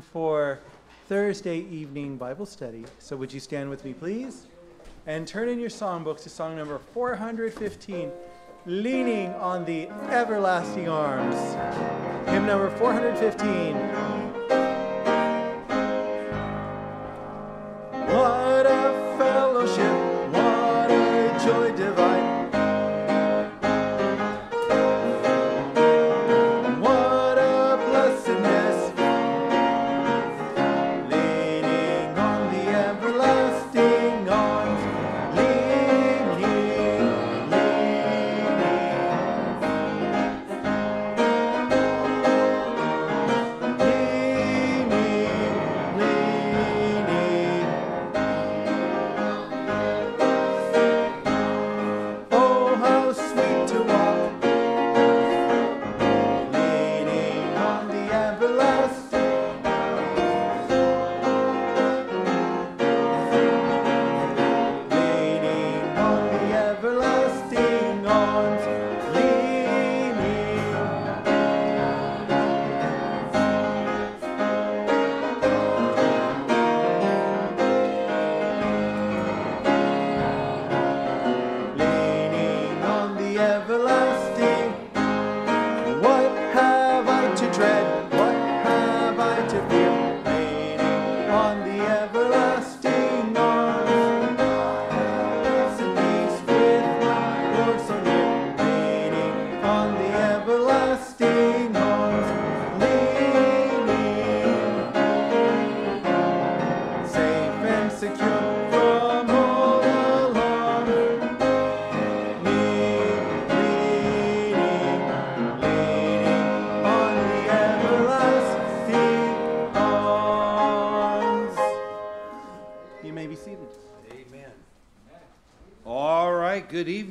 for Thursday evening Bible study. So would you stand with me, please? And turn in your songbooks to song number 415, Leaning on the Everlasting Arms. Hymn number 415.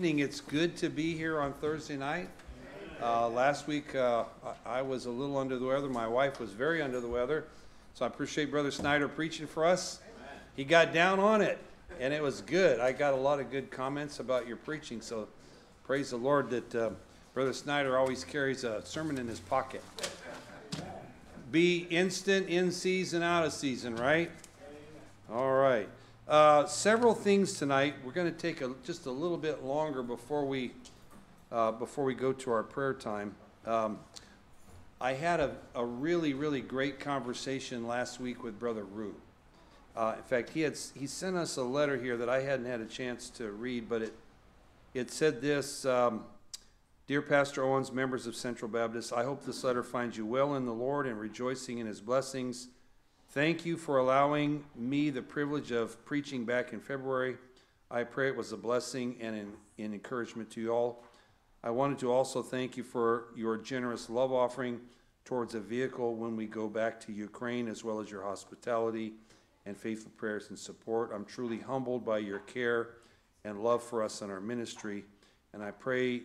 It's good to be here on Thursday night. Uh, last week, uh, I was a little under the weather. My wife was very under the weather. So I appreciate Brother Snyder preaching for us. He got down on it, and it was good. I got a lot of good comments about your preaching. So praise the Lord that uh, Brother Snyder always carries a sermon in his pocket. Be instant, in season, out of season, right? All right. Uh, several things tonight. We're going to take a, just a little bit longer before we uh, before we go to our prayer time. Um, I had a, a really really great conversation last week with Brother Root. Uh, in fact, he had he sent us a letter here that I hadn't had a chance to read, but it it said this. Um, Dear Pastor Owens, members of Central Baptist, I hope this letter finds you well in the Lord and rejoicing in his blessings. Thank you for allowing me the privilege of preaching back in February. I pray it was a blessing and an, an, encouragement to you all. I wanted to also thank you for your generous love offering towards a vehicle when we go back to Ukraine, as well as your hospitality and faithful prayers and support. I'm truly humbled by your care and love for us and our ministry, and I pray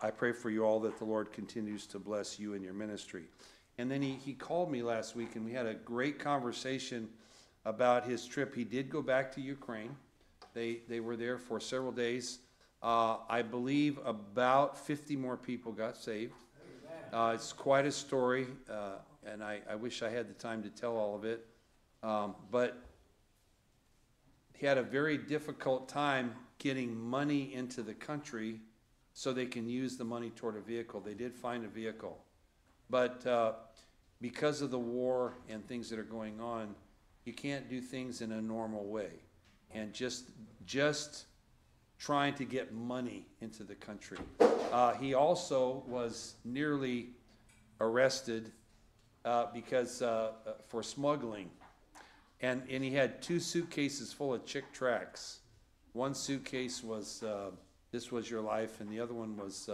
I pray for you all that the Lord continues to bless you and your ministry. And then he, he called me last week and we had a great conversation about his trip. He did go back to Ukraine. They, they were there for several days. Uh, I believe about 50 more people got saved. Uh, it's quite a story, uh, and I, I, wish I had the time to tell all of it. Um, but he had a very difficult time getting money into the country so they can use the money toward a vehicle. They did find a vehicle. But uh, because of the war and things that are going on, you can't do things in a normal way. And just, just trying to get money into the country. Uh, he also was nearly arrested uh, because uh, uh for smuggling. And, and he had two suitcases full of Chick tracts. One suitcase was, uh, This Was Your Life, and the other one was,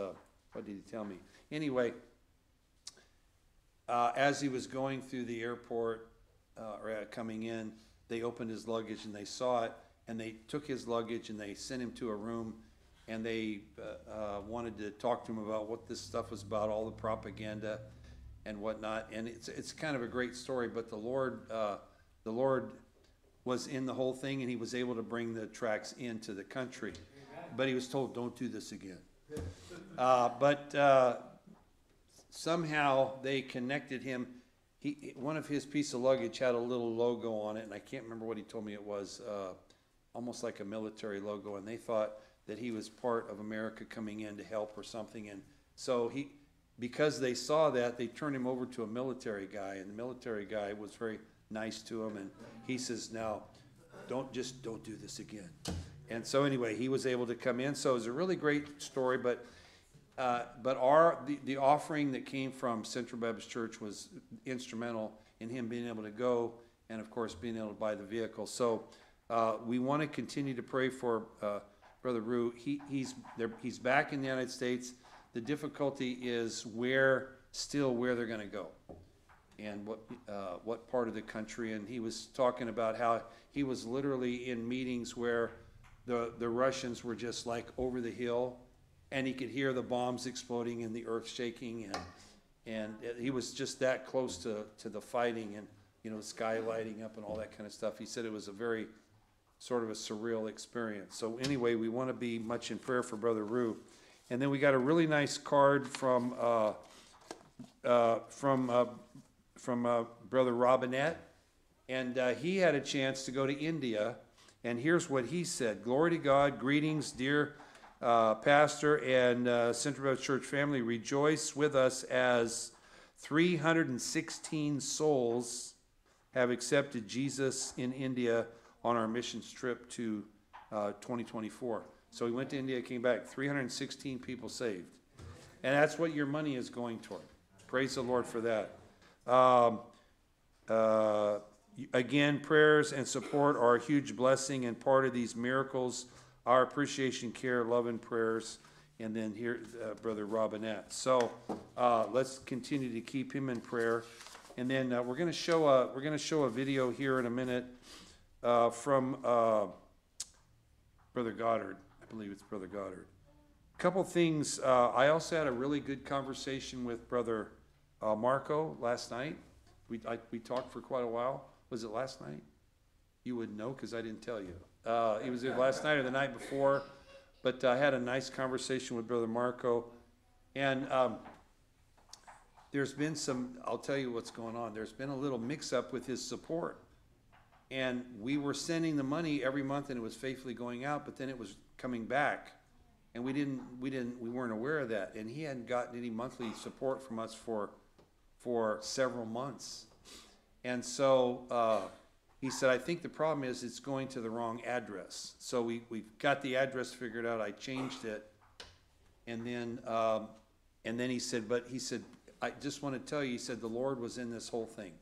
what did he tell me? Anyway, uh, as he was going through the airport uh, or uh, coming in, they opened his luggage and they saw it, and they took his luggage and they sent him to a room, and they uh, uh, wanted to talk to him about what this stuff was about, all the propaganda and whatnot. And it's it's kind of a great story, but the Lord uh, the Lord was in the whole thing, and he was able to bring the tracks into the country. But he was told, "Don't do this again." but somehow they connected him. he, one of his piece of luggage had a little logo on it, and I can't remember what he told me it was, uh, almost like a military logo, and they thought that he was part of America coming in to help or something, and so he, because they saw that, they turned him over to a military guy, and the military guy was very nice to him, and he says, now, don't, just don't do this again. And so anyway, he was able to come in, so it was a really great story, but uh, But our, the, the offering that came from Central Baptist Church was instrumental in him being able to go and of course being able to buy the vehicle. So uh, we want to continue to pray for uh, Brother Rue. He, he's, there, he's back in the United States. The difficulty is where, still where they're going to go and what, uh, what part of the country. And he was talking about how he was literally in meetings where the, the Russians were just like over the hill and he could hear the bombs exploding and the earth shaking and and he was just that close to, to the fighting and you know the sky lighting up and all that kind of stuff. He said it was a very sort of a surreal experience. So anyway, we want to be much in prayer for Brother Rue. And then we got a really nice card from uh, uh, from uh, from uh, Brother Robinette, and uh, he had a chance to go to India. And here's what he said: "Glory to God, greetings, dear." Uh, pastor and uh, Central Baptist Church family rejoice with us as 316 souls have accepted Jesus in India on our missions trip to uh, 2024. So we went to India, came back, 316 people saved. And that's what your money is going toward. Praise the Lord for that. Um, uh, again, prayers and support are a huge blessing and part of these miracles our appreciation, care, love, and prayers, and then here, uh, Brother Robinette. So uh, let's continue to keep him in prayer. And then uh, we're going to show a we're going to show a video here in a minute uh, from uh, Brother Goddard. I believe it's Brother Goddard. A couple things. Uh, I also had a really good conversation with Brother Marco last night. We I, we talked for quite a while. Was it last night? You would know because I didn't tell you. Uh, he was there last night or the night before, but I had a nice conversation with Brother Marco. And um, there's been some, I'll tell you what's going on. There's been a little mix up with his support. And we were sending the money every month and it was faithfully going out, but then it was coming back. And we didn't, we didn't, we weren't aware of that. And he hadn't gotten any monthly support from us for, for several months. And so, uh, he said, I think the problem is it's going to the wrong address. So we, we've got the address figured out, I changed it. And then, um, and then he said, but he said, I just want to tell you, he said, the Lord was in this whole thing.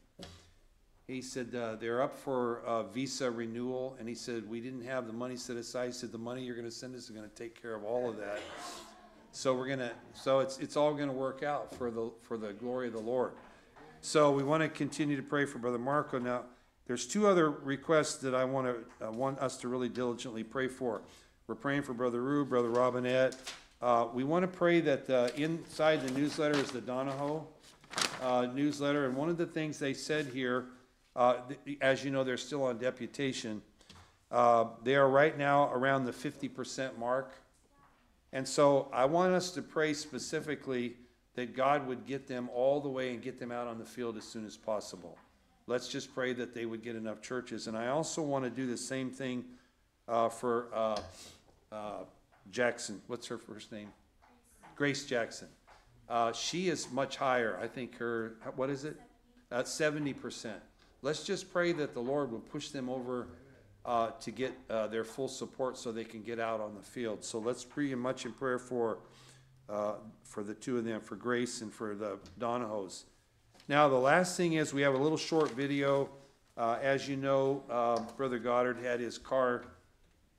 He said, uh, they're up for uh, visa renewal, and he said, we didn't have the money set aside. He said, the money you're gonna send us is gonna take care of all of that. So we're gonna, so it's, it's all gonna work out for the, for the glory of the Lord. So we want to continue to pray for Brother Marco now. There's two other requests that I want to, uh, want us to really diligently pray for. We're praying for Brother Rue, Brother Robinette. Uh, we want to pray that uh, inside the newsletter is the Donahoe uh, newsletter, and one of the things they said here, uh, th- as you know, they're still on deputation. Uh, they are right now around the 50% mark. And so I want us to pray specifically that God would get them all the way and get them out on the field as soon as possible. Let's just pray that they would get enough churches. And I also want to do the same thing uh, for uh, uh, Jackson. What's her first name? Grace Jackson. Uh, she is much higher. I think her, what is it? Uh, 70%. Let's just pray that the Lord will push them over uh, to get uh, their full support so they can get out on the field. So let's pray much in prayer for, uh, for the two of them, for Grace and for the Donahoes. Now, the last thing is we have a little short video. Uh, as you know, uh, Brother Goddard had his car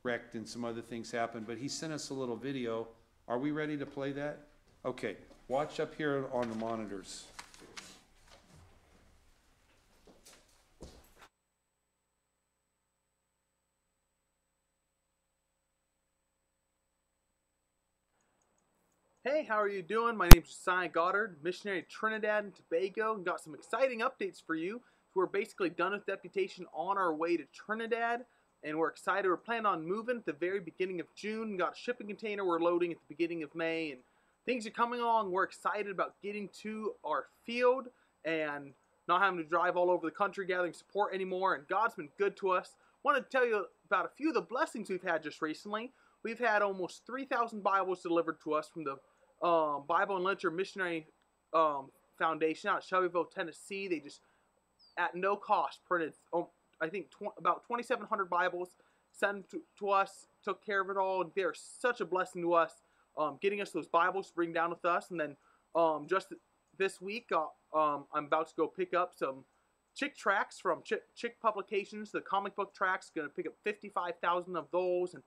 wrecked and some other things happened, but he sent us a little video. Are we ready to play that? Okay, watch up here on the monitors. Hey, how are you doing? My name is Josiah Goddard, missionary to Trinidad and Tobago, and got some exciting updates for you. We're basically done with deputation on our way to Trinidad, and we're excited. We're planning on moving at the very beginning of June. Got a shipping container we're loading at the beginning of May, and things are coming along. We're excited about getting to our field, and not having to drive all over the country gathering support anymore, and God's been good to us. Want to tell you about a few of the blessings we've had just recently. We've had almost 3,000 Bibles delivered to us from the um, Bible and Literature Missionary um, Foundation out of Shelbyville, Tennessee. They just, at no cost, printed, um, I think, tw- about 2,700 Bibles, sent to, to, us, took care of it all, and they're such a blessing to us, um, getting us those Bibles to bring down with us. And then um, just this week, uh, um, I'm about to go pick up some Chick tracts from Chick, Chick Publications, the comic book tracts. Going to pick up 55,000 of those. And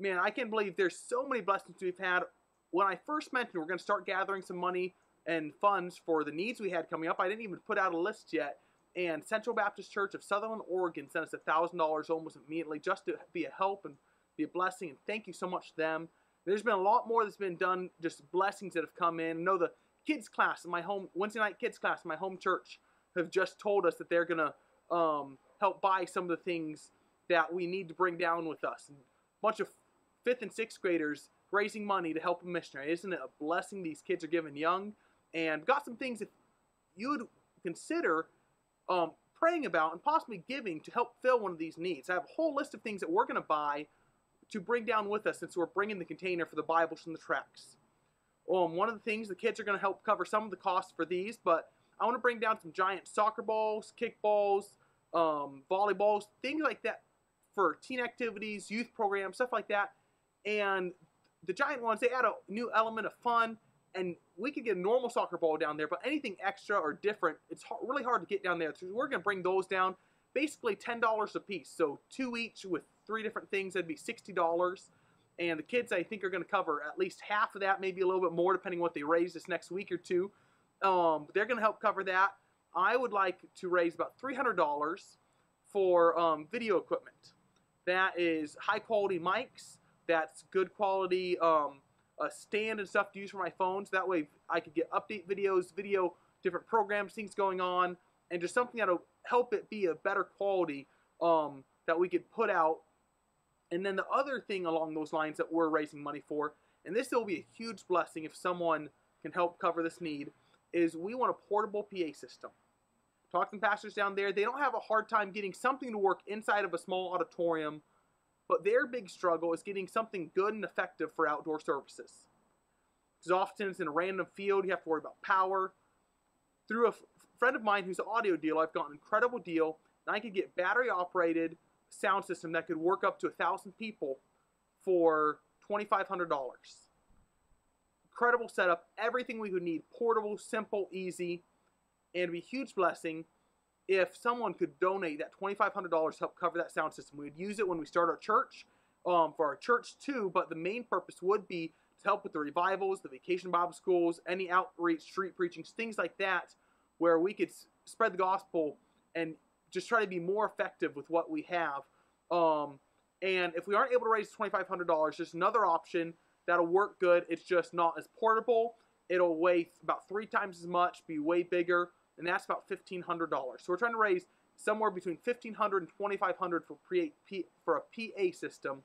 man, I can't believe there's so many blessings we've had. When I first mentioned we're going to start gathering some money and funds for the needs we had coming up, I didn't even put out a list yet. And Central Baptist Church of Sutherlin, Oregon sent us $1,000 almost immediately just to be a help and be a blessing. And thank you so much to them. There's been a lot more that's been done, just blessings that have come in. I know the kids class in my home, Wednesday night kids class in my home church have just told us that they're going to um, help buy some of the things that we need to bring down with us. A bunch of fifth and sixth graders raising money to help a missionary. Isn't it a blessing these kids are given young? And got some things if you would consider um, praying about and possibly giving to help fill one of these needs. I have a whole list of things that we're going to buy to bring down with us since we're bringing the container for the Bibles and the tracts. Um, one of the things the kids are going to help cover some of the costs for these, but I want to bring down some giant soccer balls, kickballs, um, volleyballs, things like that for teen activities, youth programs, stuff like that. And the giant ones, they add a new element of fun. And we could get a normal soccer ball down there, but anything extra or different, it's really hard to get down there. So we're going to bring those down, basically $10 a piece. So two each with three different things, that'd be $60. And the kids, I think, are going to cover at least half of that, maybe a little bit more, depending what they raise this next week or two. Um, they're going to help cover that. I would like to raise about $300 for um, video equipment. That is high quality mics. That's good quality um, a stand and stuff to use for my phone so That way I could get update videos, video, different programs, things going on, and just something that'll help it be a better quality um, that we could put out. And then the other thing along those lines that we're raising money for, and this will be a huge blessing if someone can help cover this need, is we want a portable PA system. Talking pastors down there, they don't have a hard time getting something to work inside of a small auditorium, but their big struggle is getting something good and effective for outdoor services. Because often it's in a random field, you have to worry about power. Through a f- friend of mine who's an audio dealer, I've got an incredible deal, and I could get battery operated sound system that could work up to a thousand people for $2,500 incredible setup, everything we would need, portable, simple, easy, and be a huge blessing if someone could donate that $2,500 to help cover that sound system. We'd use it when we start our church, um, for our church too, but the main purpose would be to help with the revivals, the vacation Bible schools, any outreach, street preachings, things like that, where we could spread the gospel and just try to be more effective with what we have. Um, and if we aren't able to raise $2,500, there's another option That'll work good. It's just not as portable. It'll weigh about three times as much, be way bigger, and that's about $1,500. So we're trying to raise somewhere between $1,500 and $2,500 for, for a PA system.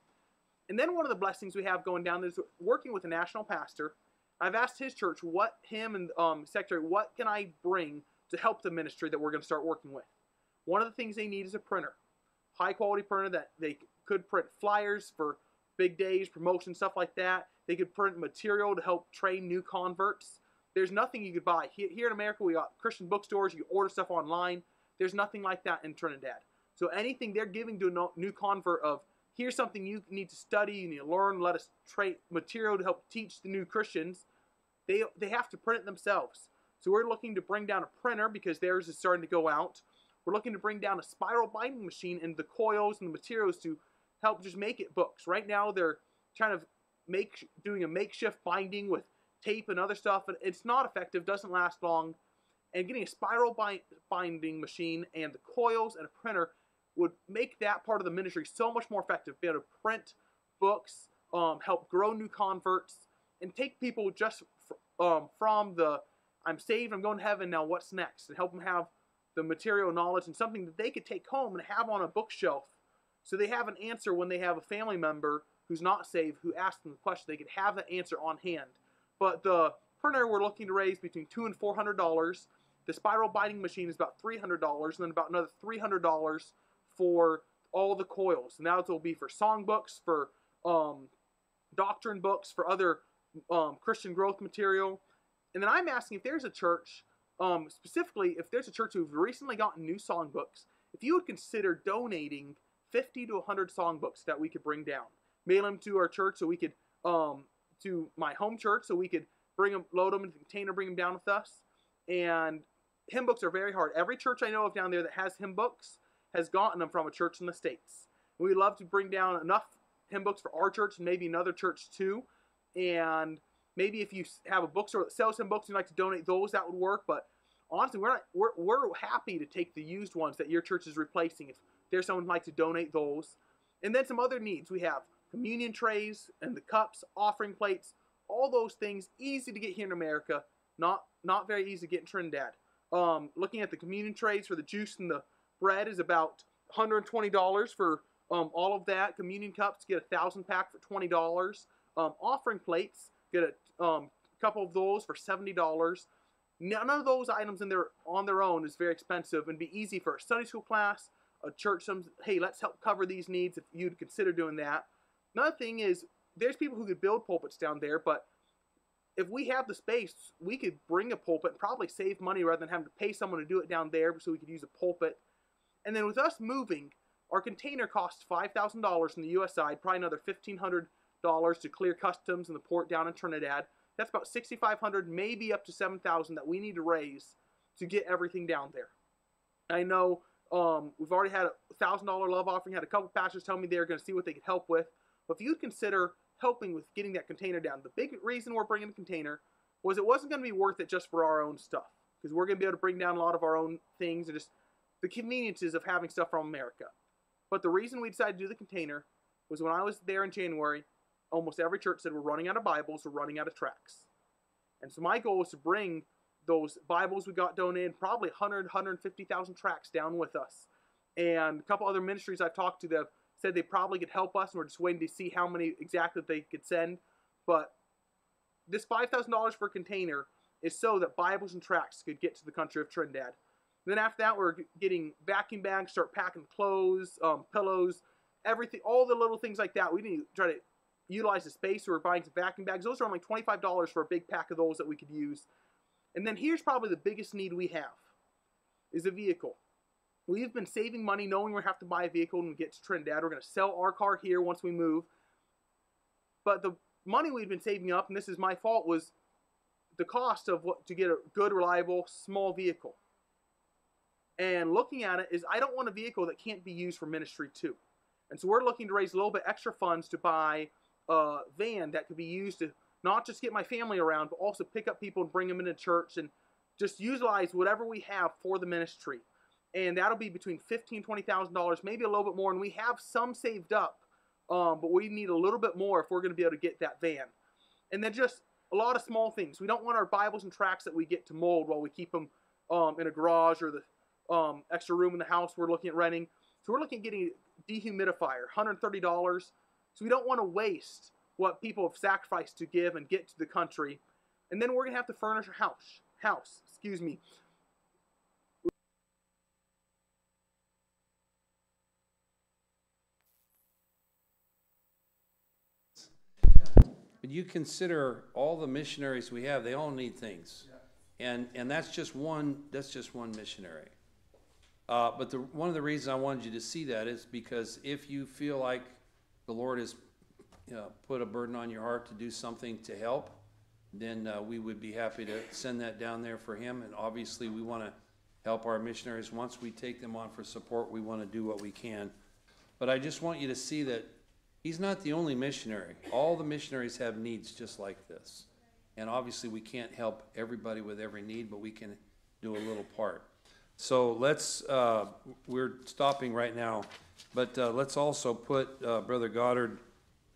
And then one of the blessings we have going down is working with a national pastor. I've asked his church what him and um, secretary, what can I bring to help the ministry that we're going to start working with. One of the things they need is a printer, high quality printer that they could print flyers for big days, promotions, stuff like that. They could print material to help train new converts. There's nothing you could buy. Here in America, we got Christian bookstores. You order stuff online. There's nothing like that in Trinidad. So anything they're giving to a new convert of, here's something you need to study, you need to learn, let us trade material to help teach the new Christians, they, they have to print it themselves. So we're looking to bring down a printer because theirs is starting to go out. We're looking to bring down a spiral binding machine and the coils and the materials to help just make it books. Right now they're trying to make doing a makeshift binding with tape and other stuff, and it's not effective, doesn't last long. And getting a spiral bind, binding machine and the coils and a printer would make that part of the ministry so much more effective. Be able to print books, um, help grow new converts, and take people just fr- um, from the I'm saved, I'm going to heaven, now what's next? And help them have the material knowledge and something that they could take home and have on a bookshelf so they have an answer when they have a family member who's not saved who asks them the question. They could have that answer on hand. But the printer we're looking to raise between two and four hundred dollars, The spiral binding machine is about $300, and then about another $300 for all the coils. And that will be for songbooks, for um, doctrine books, for other um, Christian growth material. And then I'm asking if there's a church, um, specifically if there's a church who've recently gotten new songbooks, if you would consider donating 50 to 100 songbooks that we could bring down, mail them to our church so we could, um, to my home church so we could bring them, load them in the container, bring them down with us. And hymn books are very hard. Every church I know of down there that has hymn books has gotten them from a church in the States. We'd love to bring down enough hymn books for our church and maybe another church too. And maybe if you have a bookstore that sells hymn books and you'd like to donate those, that would work. But honestly, we're not we're, we're happy to take the used ones that your church is replacing if there's someone who'd like to donate those. And then some other needs. We have communion trays and the cups, offering plates, all those things easy to get here in America, not not very easy to get in Trinidad. Um, looking at the communion trays for the juice and the bread is about $120 for um, all of that. Communion cups get a thousand pack for $20. Um, offering plates get a um, couple of those for $70. None of those items in there on their own is very expensive and be easy for a Sunday school class, a church. Some hey, let's help cover these needs if you'd consider doing that. Another thing is there's people who could build pulpits down there, but if we have the space, we could bring a pulpit and probably save money rather than having to pay someone to do it down there so we could use a pulpit. And then with us moving, our container costs $5,000 in the US side, probably another $1,500 to clear customs in the port down in Trinidad. That's about 6500 maybe up to 7000 that we need to raise to get everything down there. I know um, we've already had a $1,000 love offering, had a couple pastors tell me they're going to see what they could help with. But if you'd consider helping with getting that container down, the big reason we're bringing the container was it wasn't going to be worth it just for our own stuff. Because we're going to be able to bring down a lot of our own things and just the conveniences of having stuff from America. But the reason we decided to do the container was when I was there in January, almost every church said we're running out of Bibles, we're running out of tracts. And so my goal was to bring those Bibles we got donated, probably 100, 150,000 tracts down with us. And a couple other ministries I've talked to that said they probably could help us, and we're just waiting to see how many exactly they could send. But this $5,000 for a container is so that Bibles and tracts could get to the country of Trinidad. Then after that, we're getting vacuum bags, start packing clothes, um, pillows, everything, all the little things like that. We need to try to utilize the space. So we're buying some vacuum bags. Those are only $25 for a big pack of those that we could use. And then here's probably the biggest need we have is a vehicle. We've been saving money knowing we have to buy a vehicle when we get to Trinidad. We're going to sell our car here once we move. But the money we've been saving up, and this is my fault, was the cost of what to get a good, reliable, small vehicle. And looking at it is I don't want a vehicle that can't be used for ministry too. And so we're looking to raise a little bit extra funds to buy a van that could be used to not just get my family around, but also pick up people and bring them into church and just utilize whatever we have for the ministry. And that'll be between fifteen, twenty thousand dollars, maybe a little bit more. And we have some saved up, um, but we need a little bit more if we're going to be able to get that van. And then just a lot of small things. We don't want our Bibles and tracts that we get to mold while we keep them um, in a garage or the um, extra room in the house we're looking at renting. So we're looking at getting a dehumidifier, $130. So we don't want to waste what people have sacrificed to give and get to the country. And then we're going to have to furnish a house. House, excuse me. But you consider all the missionaries we have, they all need things. And, and that's just one, that's just one missionary. Uh, but the, one of the reasons I wanted you to see that is because if you feel like the Lord has, you know, put a burden on your heart to do something to help, then, uh, we would be happy to send that down there for him. And obviously, we want to help our missionaries. Once we take them on for support, we want to do what we can. But I just want you to see that he's not the only missionary. All the missionaries have needs just like this. And obviously, we can't help everybody with every need, but we can do a little part. So let's, uh, we're stopping right now, but uh, let's also put uh, Brother Goddard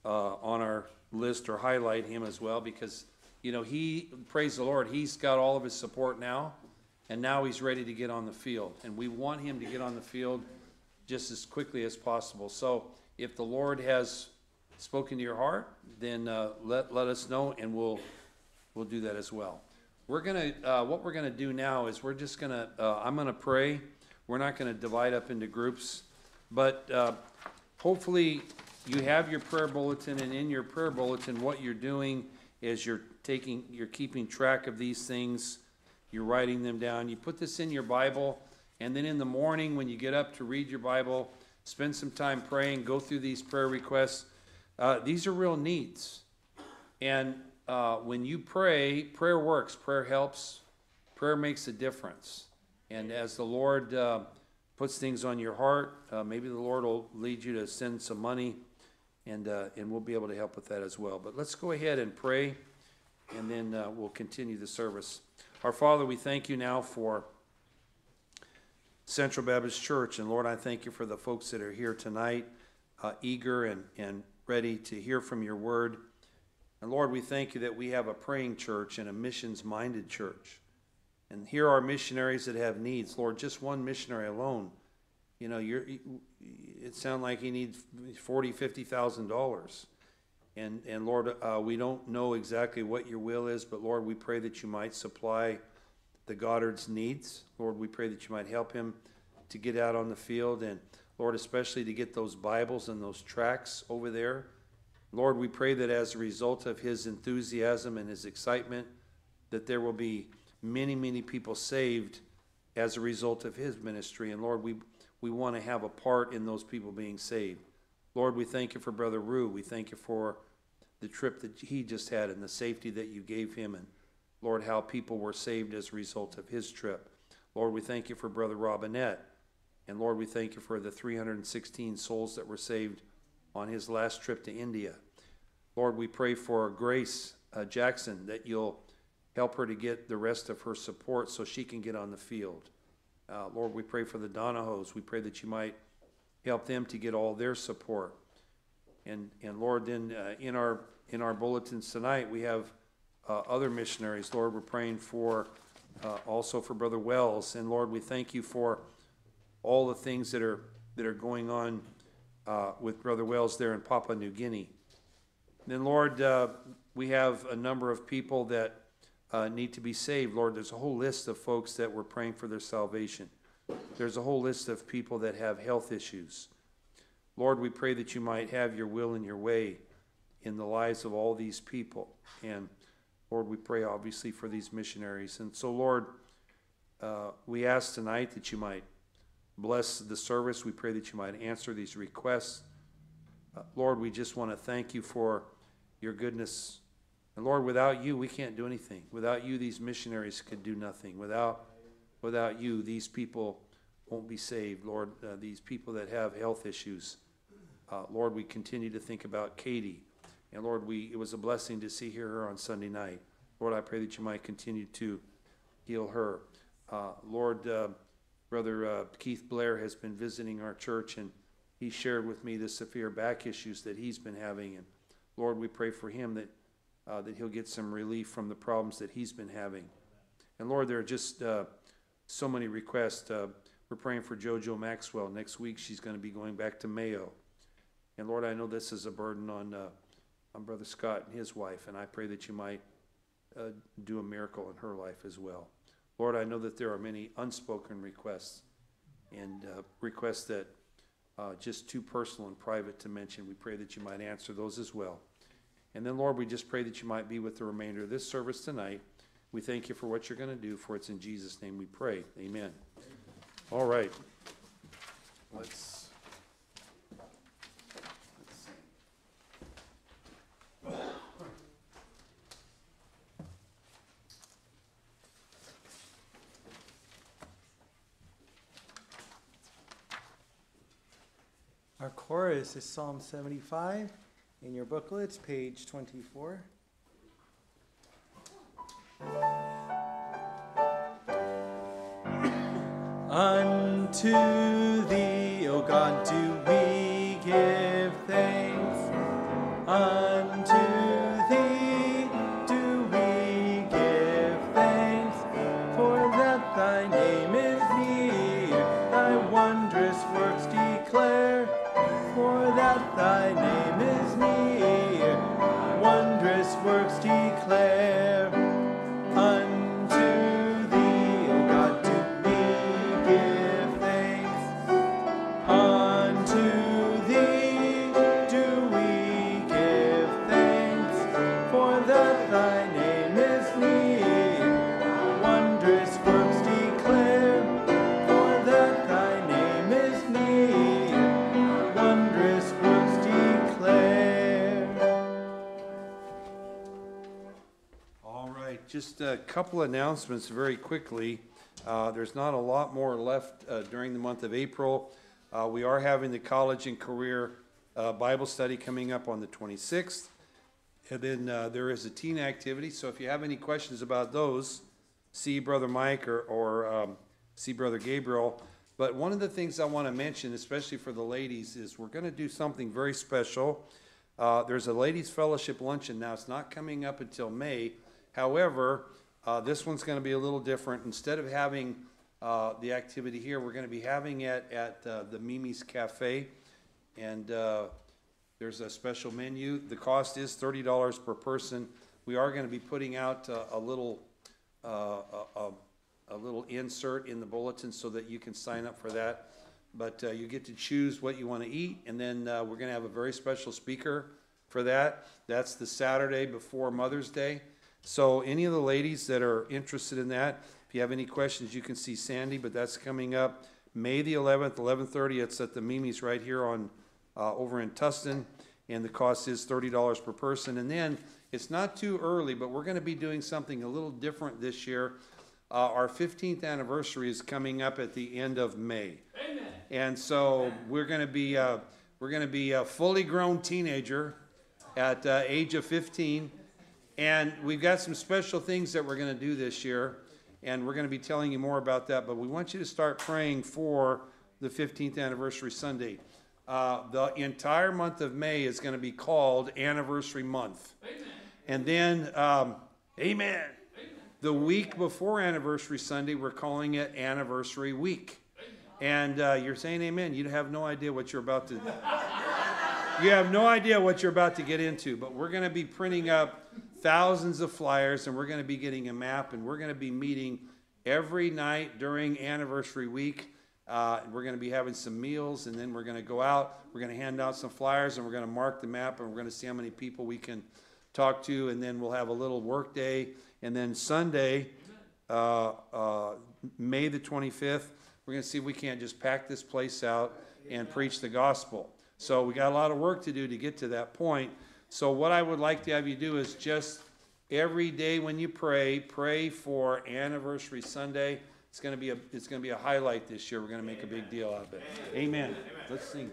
uh, on our list or highlight him as well, because, you know, he, praise the Lord, he's got all of his support now, and now he's ready to get on the field. And we want him to get on the field just as quickly as possible. So if the Lord has spoken to your heart, then uh, let, let us know, and we'll, we'll do that as well. we're gonna, uh, what we're gonna do now is we're just gonna, uh, I'm gonna pray. We're not gonna divide up into groups, but, uh, hopefully you have your prayer bulletin and in your prayer bulletin, what you're doing is you're taking, you're keeping track of these things. You're writing them down. You put this in your Bible and then in the morning, when you get up to read your Bible, spend some time praying, go through these prayer requests. Uh, these are real needs. And uh, when you pray, prayer works, prayer helps, prayer makes a difference. And as the Lord uh, puts things on your heart, uh, maybe the Lord will lead you to send some money, and, uh, and we'll be able to help with that as well. But let's go ahead and pray, and then uh, we'll continue the service. Our Father, we thank you now for Central Baptist Church, and Lord, I thank you for the folks that are here tonight, uh, eager and, and ready to hear from your word. And Lord, we thank you that we have a praying church and a missions minded church. And here are missionaries that have needs. Lord, just one missionary alone, you know, you're, it sounds like he needs forty, fifty thousand dollars. And, and Lord, uh, we don't know exactly what your will is, but Lord, we pray that you might supply the Goddard's needs. Lord, we pray that you might help him to get out on the field and Lord, especially to get those Bibles and those tracts over there. Lord, we pray that as a result of his enthusiasm and his excitement, that there will be many, many people saved as a result of his ministry. And Lord, we, we want to have a part in those people being saved. Lord, we thank you for Brother Rue. We thank you for the trip that he just had and the safety that you gave him. And Lord, how people were saved as a result of his trip. Lord, we thank you for Brother Robinette. And Lord, we thank you for the 316 souls that were saved on his last trip to India. Lord, we pray for Grace uh, Jackson that you'll help her to get the rest of her support so she can get on the field. Uh, Lord, we pray for the Donahoes. We pray that you might help them to get all their support. And, and Lord, then uh, in our in our bulletins tonight, we have uh, other missionaries. Lord, we're praying for uh, also for Brother Wells. And Lord, we thank you for all the things that are that are going on uh, with Brother Wells there in Papua New Guinea. Then, Lord, uh, we have a number of people that uh, need to be saved. Lord, there's a whole list of folks that we're praying for their salvation. There's a whole list of people that have health issues. Lord, we pray that you might have your will and your way in the lives of all these people. And Lord, we pray obviously for these missionaries. And so, Lord, uh, we ask tonight that you might bless the service. We pray that you might answer these requests. Uh, Lord, we just want to thank you for your goodness. And Lord, without you, we can't do anything. Without you, these missionaries could do nothing. Without, without you, these people won't be saved. Lord, uh, these people that have health issues. Uh, Lord, we continue to think about Katie. And Lord, we it was a blessing to see her on Sunday night. Lord, I pray that you might continue to heal her. Uh, Lord, uh, Brother uh, Keith Blair has been visiting our church, and he shared with me the severe back issues that he's been having. And Lord, we pray for him that uh, that he'll get some relief from the problems that he's been having. And Lord, there are just uh, so many requests. Uh, we're praying for JoJo Maxwell. Next week, she's going to be going back to Mayo. And Lord, I know this is a burden on on Brother Scott and his wife, and I pray that you might uh, do a miracle in her life as well. Lord, I know that there are many unspoken requests and uh, requests that uh, just too personal and private to mention. We pray that you might answer those as well. And then, Lord, we just pray that you might be with the remainder of this service tonight. We thank you for what you're going to do, for it's in Jesus' name we pray. Amen. All right. Let's. let's Our chorus is Psalm 75 in your booklets, page 24. Unto just a couple announcements very quickly. Uh, There's not a lot more left uh, during the month of April. Uh, We are having the College and Career uh, Bible Study coming up on the 26th. And then uh, there is a teen activity, so if you have any questions about those, see Brother Mike or, or um, see Brother Gabriel. But one of the things I want to mention, especially for the ladies, is we're going to do something very special. Uh, there's a ladies' fellowship luncheon now. It's not coming up until May. However, uh, this one's going to be a little different. Instead of having uh, the activity here, we're going to be having it at uh, the Mimi's Cafe. And uh, there's a special menu. The cost is thirty dollars per person. We are gonna be putting out uh, a little, uh, a, a- little insert in the bulletin so that you can sign up for that. But you get to choose what you wanna eat, and then we're gonna have a very special speaker for that. That's the Saturday before Mother's Day. So any of the ladies that are interested in that, if you have any questions, you can see Sandy, but that's coming up May the eleventh, eleven thirty. It's at the Mimi's right here on uh, over in Tustin, and the cost is thirty dollars per person. And then, it's not too early, but we're gonna be doing something a little different this year. Uh, our fifteenth anniversary is coming up at the end of May. Amen. And so, we're gonna be, uh, we're gonna be a fully grown teenager at, uh, age of fifteen. And we've got some special things that we're gonna do this year, and we're gonna be telling you more about that, but we want you to start praying for the fifteenth anniversary Sunday. Uh, the entire month of May is gonna be called Anniversary Month. Amen. And then, um, amen. The week before Anniversary Sunday, we're calling it Anniversary Week. And, uh, you're saying amen, you have no idea what you're about to, you have no idea what you're about to get into, but we're going to be printing up thousands of flyers and we're going to be getting a map and we're going to be meeting every night during anniversary week. Uh, we're going to be having some meals and then we're going to go out. We're going to hand out some flyers and we're going to mark the map and we're going to see how many people we can talk to. And then we'll have a little work day. And then Sunday, uh, uh, May the 25th, we're going to see if we can't just pack this place out and preach the gospel. So we got a lot of work to do to get to that point. So what I would like to have you do is just every day when you pray, pray for anniversary Sunday. It's going to be a it's going to be a highlight this year. We're going to make a big deal out of it. Amen. Let's sing.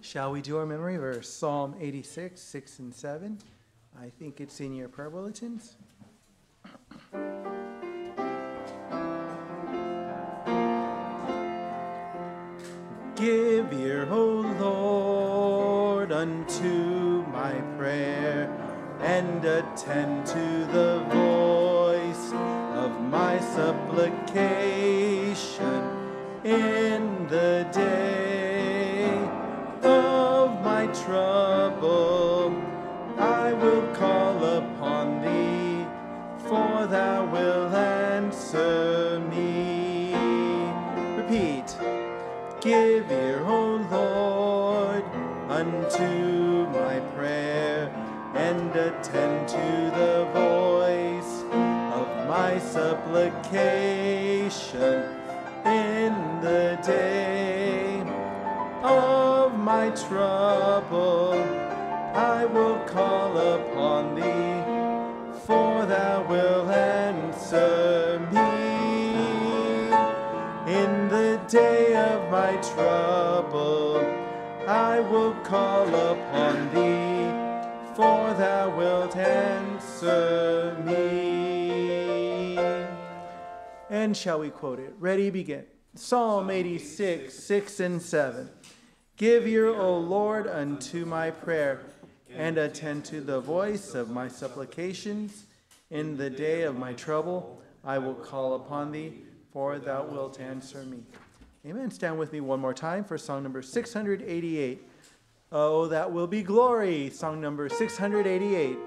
Shall we do our memory verse? Psalm 86, 6 and 7. I think it's in your prayer bulletins. Give ear, O Lord, unto my prayer, and attend to the voice of my supplication in the day of my trouble. Supplication in the day of my trouble. I will call upon thee, for thou wilt answer me. In the day of my trouble, I will call upon thee, for thou wilt answer me. And shall we quote it? Ready, begin. Psalm 86, 6 and 7. Give ear, O Lord, unto my prayer, and attend to the voice of my supplications. In the day of my trouble, I will call upon thee, for thou wilt answer me. Amen. Stand with me one more time for song number 688. Oh, that will be glory. Song number 688.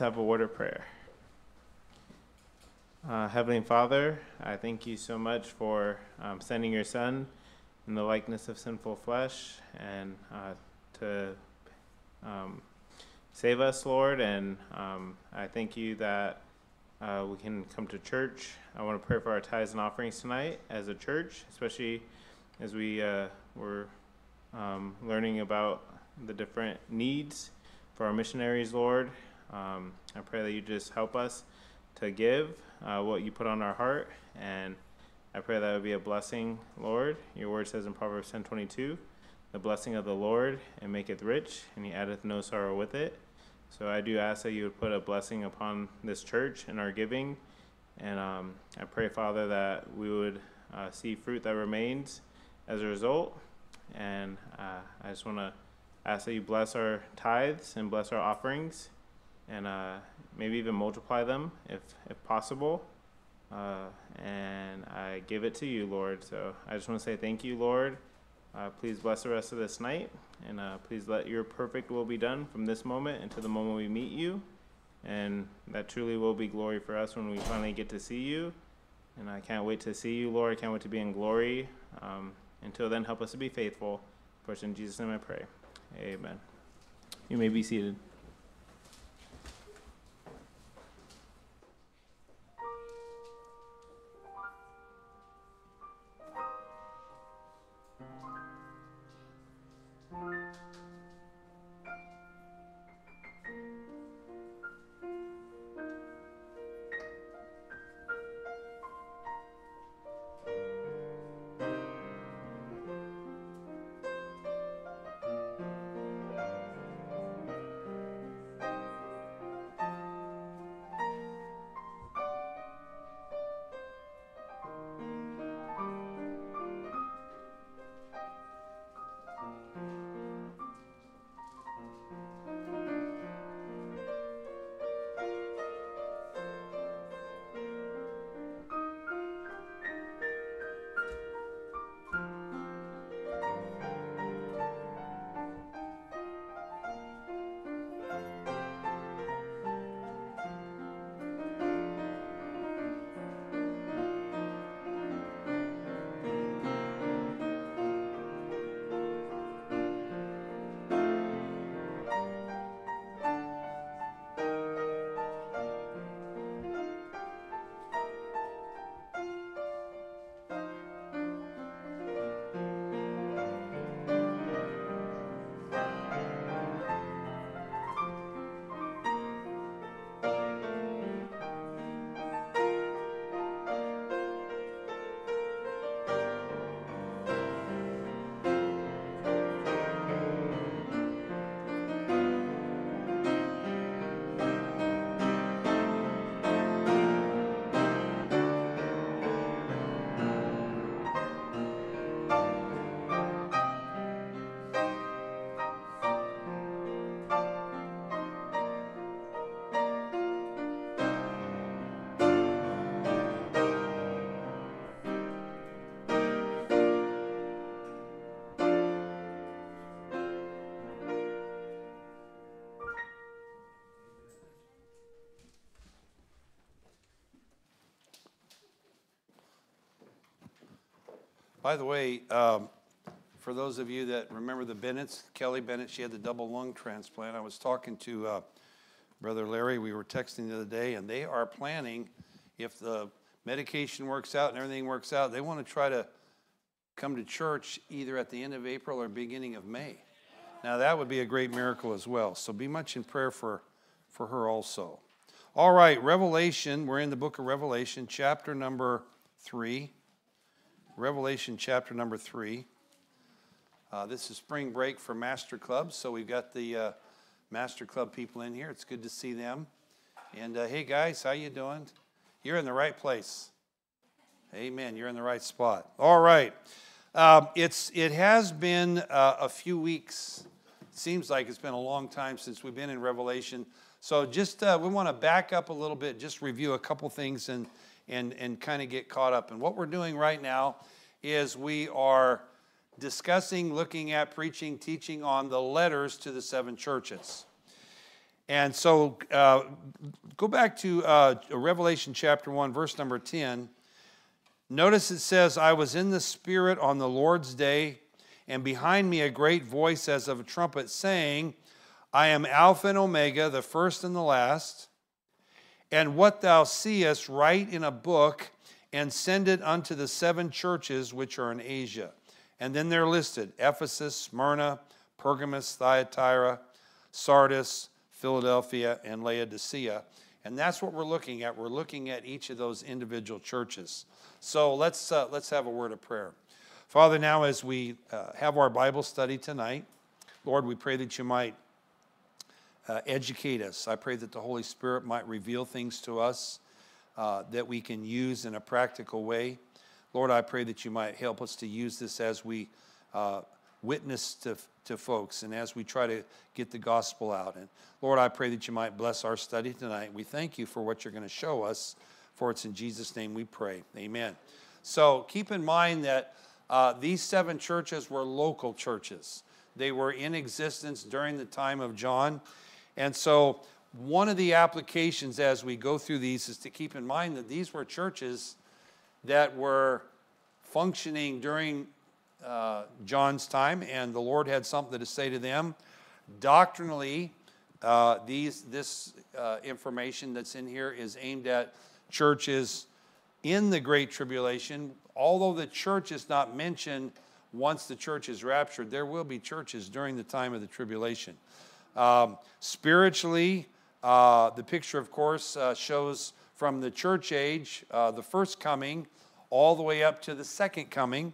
Have a word of prayer. Uh, Heavenly Father, I thank you so much for um, sending your Son in the likeness of sinful flesh and uh, to um, save us, Lord. And um, I thank you that uh, we can come to church. I want to pray for our tithes and offerings tonight as a church, especially as we uh, were um, learning about the different needs for our missionaries, Lord. Um, I pray that you just help us to give uh, what you put on our heart, and I pray that it would be a blessing, Lord. Your word says in Proverbs 10:22, "The blessing of the Lord and maketh rich, and He addeth no sorrow with it." So I do ask that you would put a blessing upon this church and our giving, and um, I pray, Father, that we would uh, see fruit that remains as a result. And uh, I just want to ask that you bless our tithes and bless our offerings and uh, maybe even multiply them if, if possible. Uh, and I give it to you, Lord. So I just want to say thank you, Lord. Uh, please bless the rest of this night, and uh, please let your perfect will be done from this moment until the moment we meet you. And that truly will be glory for us when we finally get to see you. And I can't wait to see you, Lord. I can't wait to be in glory. Um, until then, help us to be faithful. First, in Jesus' name I pray. Amen. You may be seated. By the way, um, for those of you that remember the Bennetts, Kelly Bennett, she had the double lung transplant. I was talking to uh, Brother Larry, we were texting the other day, and they are planning, if the medication works out and everything works out, they want to try to come to church either at the end of April or beginning of May. Now, that would be a great miracle as well. So be much in prayer for, for her also. All right, Revelation, we're in the book of Revelation, chapter number three. Revelation chapter number three. Uh, this is spring break for Master Club, so we've got the uh, Master Club people in here. It's good to see them. And uh, hey, guys, how you doing? You're in the right place. Amen. You're in the right spot. All right. Um, it's it has been uh, a few weeks. Seems like it's been a long time since we've been in Revelation. So just uh, we want to back up a little bit, just review a couple things and and, and kind of get caught up. And what we're doing right now is we are discussing, looking at, preaching, teaching on the letters to the seven churches. And so uh, go back to uh, Revelation chapter 1, verse number 10. Notice it says, I was in the Spirit on the Lord's day, and behind me a great voice as of a trumpet saying, I am Alpha and Omega, the first and the last. And what thou seest, write in a book and send it unto the seven churches which are in Asia. And then they're listed Ephesus, Smyrna, Pergamos, Thyatira, Sardis, Philadelphia, and Laodicea. And that's what we're looking at. We're looking at each of those individual churches. So let's, uh, let's have a word of prayer. Father, now as we uh, have our Bible study tonight, Lord, we pray that you might uh, educate us. I pray that the Holy Spirit might reveal things to us uh, that we can use in a practical way. Lord, I pray that you might help us to use this as we uh, witness to, to folks and as we try to get the gospel out. And Lord, I pray that you might bless our study tonight. We thank you for what you're going to show us. For it's in Jesus' name we pray. Amen. So keep in mind that uh, these seven churches were local churches. They were in existence during the time of John. And so, one of the applications as we go through these is to keep in mind that these were churches that were functioning during uh, John's time, and the Lord had something to say to them. Doctrinally, uh, these, this uh, information that's in here is aimed at churches in the Great Tribulation. Although the church is not mentioned once the church is raptured, there will be churches during the time of the tribulation. Um, spiritually, uh, the picture, of course, uh, shows from the church age, uh, the first coming, all the way up to the second coming.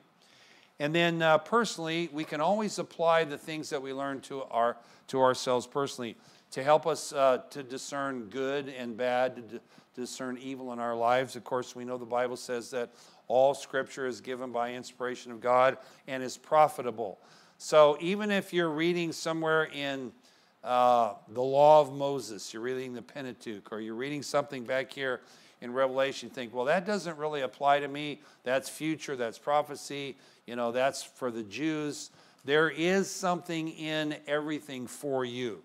And then uh, personally, we can always apply the things that we learn to, our, to ourselves personally to help us uh, to discern good and bad, to d- discern evil in our lives. Of course, we know the Bible says that all scripture is given by inspiration of God and is profitable. So even if you're reading somewhere in uh, the law of Moses, you're reading the Pentateuch, or you're reading something back here in Revelation, you think, well, that doesn't really apply to me. That's future, that's prophecy, you know, that's for the Jews. There is something in everything for you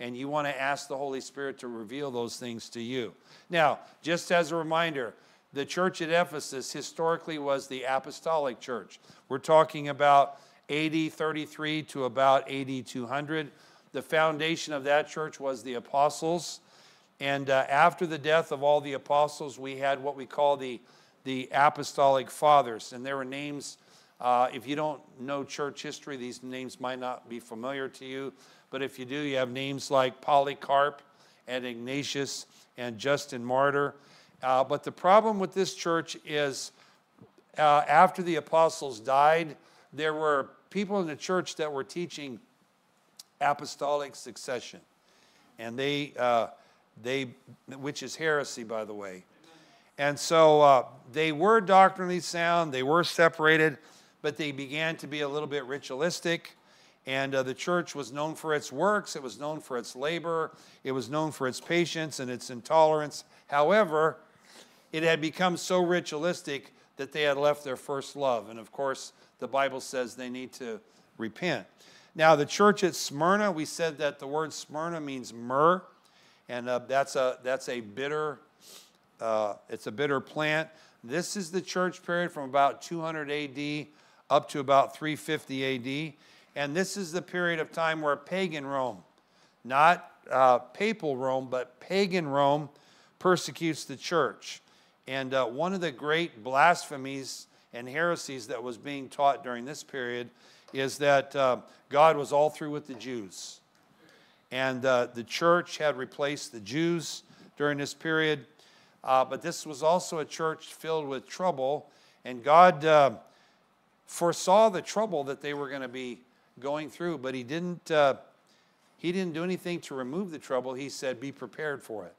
and you want to ask the Holy Spirit to reveal those things to you. Now, just as a reminder, the church at Ephesus historically was the apostolic church. We're talking about AD 33 to about AD 200. The foundation of that church was the apostles. And uh, after the death of all the apostles, we had what we call the, the apostolic fathers. And there were names, uh, if you don't know church history, these names might not be familiar to you. But if you do, you have names like Polycarp and Ignatius and Justin Martyr. Uh, but the problem with this church is uh, after the apostles died, there were people in the church that were teaching apostolic succession. And they, uh, they which is heresy, by the way. And so uh, they were doctrinally sound, they were separated, but they began to be a little bit ritualistic. And uh, the church was known for its works, it was known for its labor, it was known for its patience and its intolerance. However, it had become so ritualistic that they had left their first love. And of course, the Bible says they need to repent. Now, the church at Smyrna, we said that the word Smyrna means myrrh, and uh, that's, a, that's a bitter, uh, it's a bitter plant. This is the church period from about 200 AD up to about 350 AD. And this is the period of time where pagan Rome, not uh, papal Rome, but pagan Rome persecutes the church. And uh, one of the great blasphemies and heresies that was being taught during this period is that uh, God was all through with the Jews. And uh, the church had replaced the Jews during this period. Uh, but this was also a church filled with trouble. And God uh, foresaw the trouble that they were going to be going through, but he didn't, uh, he didn't do anything to remove the trouble. He said, Be prepared for it.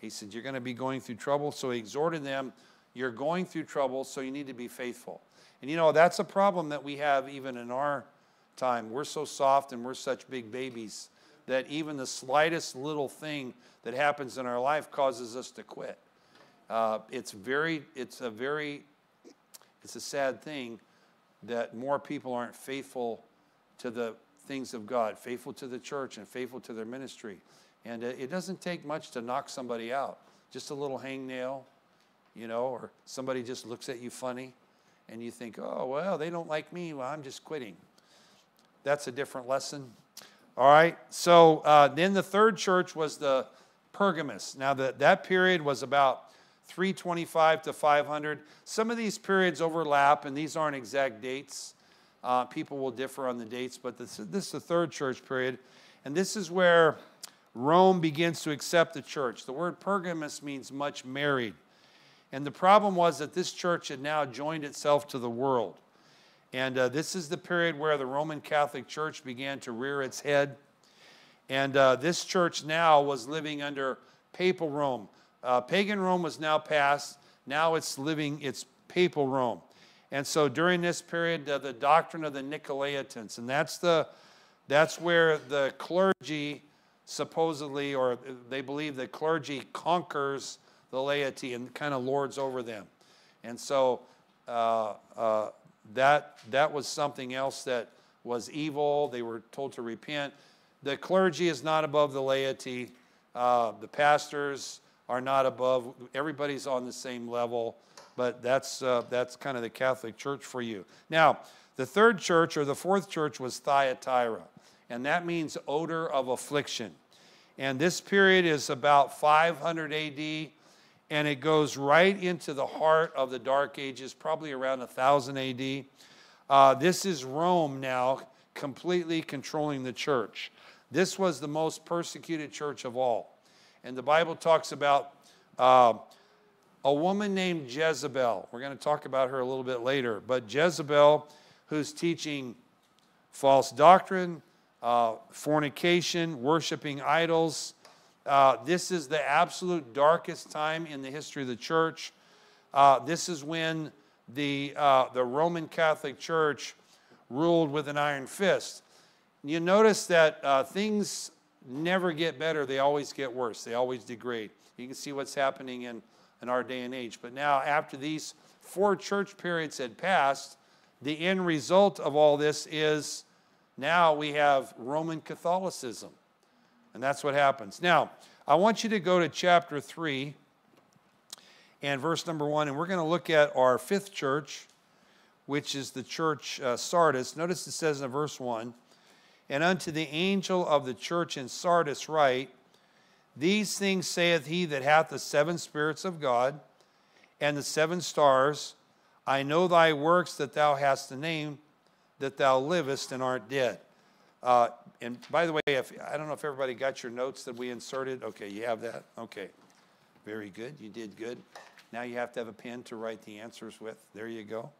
He said, You're going to be going through trouble. So he exhorted them, You're going through trouble, so you need to be faithful. And you know, that's a problem that we have even in our time. We're so soft and we're such big babies that even the slightest little thing that happens in our life causes us to quit. Uh, it's very, it's a very, it's a sad thing that more people aren't faithful to the things of God, faithful to the church and faithful to their ministry. And it doesn't take much to knock somebody out. Just a little hangnail, you know, or somebody just looks at you funny and you think, oh, well, they don't like me. Well, I'm just quitting. That's a different lesson. All right. So uh, then the third church was the Pergamos. Now, that that period was about 325 to 500. Some of these periods overlap, and these aren't exact dates. Uh, people will differ on the dates, but this, this is the third church period. And this is where Rome begins to accept the church. The word Pergamos means much married. And the problem was that this church had now joined itself to the world. And uh, this is the period where the Roman Catholic Church began to rear its head. And uh, this church now was living under papal Rome. Uh, pagan Rome was now past. Now it's living its papal Rome. And so during this period, uh, the doctrine of the Nicolaitans, and that's the that's where the clergy supposedly, or they believe the clergy conquers the laity and kind of lords over them. And so uh, uh, that, that was something else that was evil. They were told to repent. The clergy is not above the laity. Uh, the pastors are not above. Everybody's on the same level. But that's, uh, that's kind of the Catholic Church for you. Now, the third church or the fourth church was Thyatira, and that means odor of affliction. And this period is about 500 AD and it goes right into the heart of the Dark Ages, probably around 1000 AD. Uh, this is Rome now completely controlling the church. This was the most persecuted church of all. And the Bible talks about uh, a woman named Jezebel. We're going to talk about her a little bit later. But Jezebel, who's teaching false doctrine, uh, fornication, worshiping idols, uh, this is the absolute darkest time in the history of the church. Uh, this is when the, uh, the Roman Catholic Church ruled with an iron fist. You notice that uh, things never get better, they always get worse, they always degrade. You can see what's happening in, in our day and age. But now, after these four church periods had passed, the end result of all this is now we have Roman Catholicism. And that's what happens. Now, I want you to go to chapter 3 and verse number 1, and we're going to look at our fifth church, which is the church uh, Sardis. Notice it says in verse 1 And unto the angel of the church in Sardis write, These things saith he that hath the seven spirits of God and the seven stars. I know thy works that thou hast a name, that thou livest and art dead. Uh, and by the way, if, I don't know if everybody got your notes that we inserted. Okay, you have that? Okay. Very good. You did good. Now you have to have a pen to write the answers with. There you go.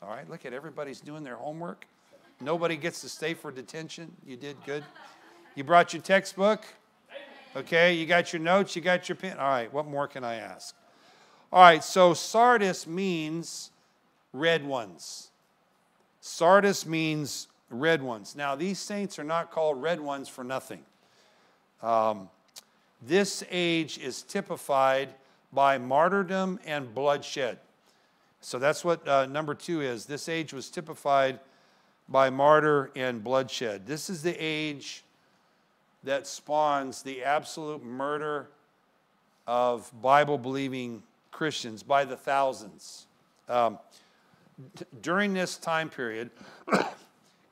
All right, look at everybody's doing their homework. Nobody gets to stay for detention. You did good. You brought your textbook? Okay, you got your notes, you got your pen. All right, what more can I ask? All right, so Sardis means red ones. Sardis means red ones. Now, these saints are not called red ones for nothing. Um, this age is typified by martyrdom and bloodshed. So that's what uh, number two is. This age was typified by martyr and bloodshed. This is the age that spawns the absolute murder of Bible believing Christians by the thousands. Um, during this time period,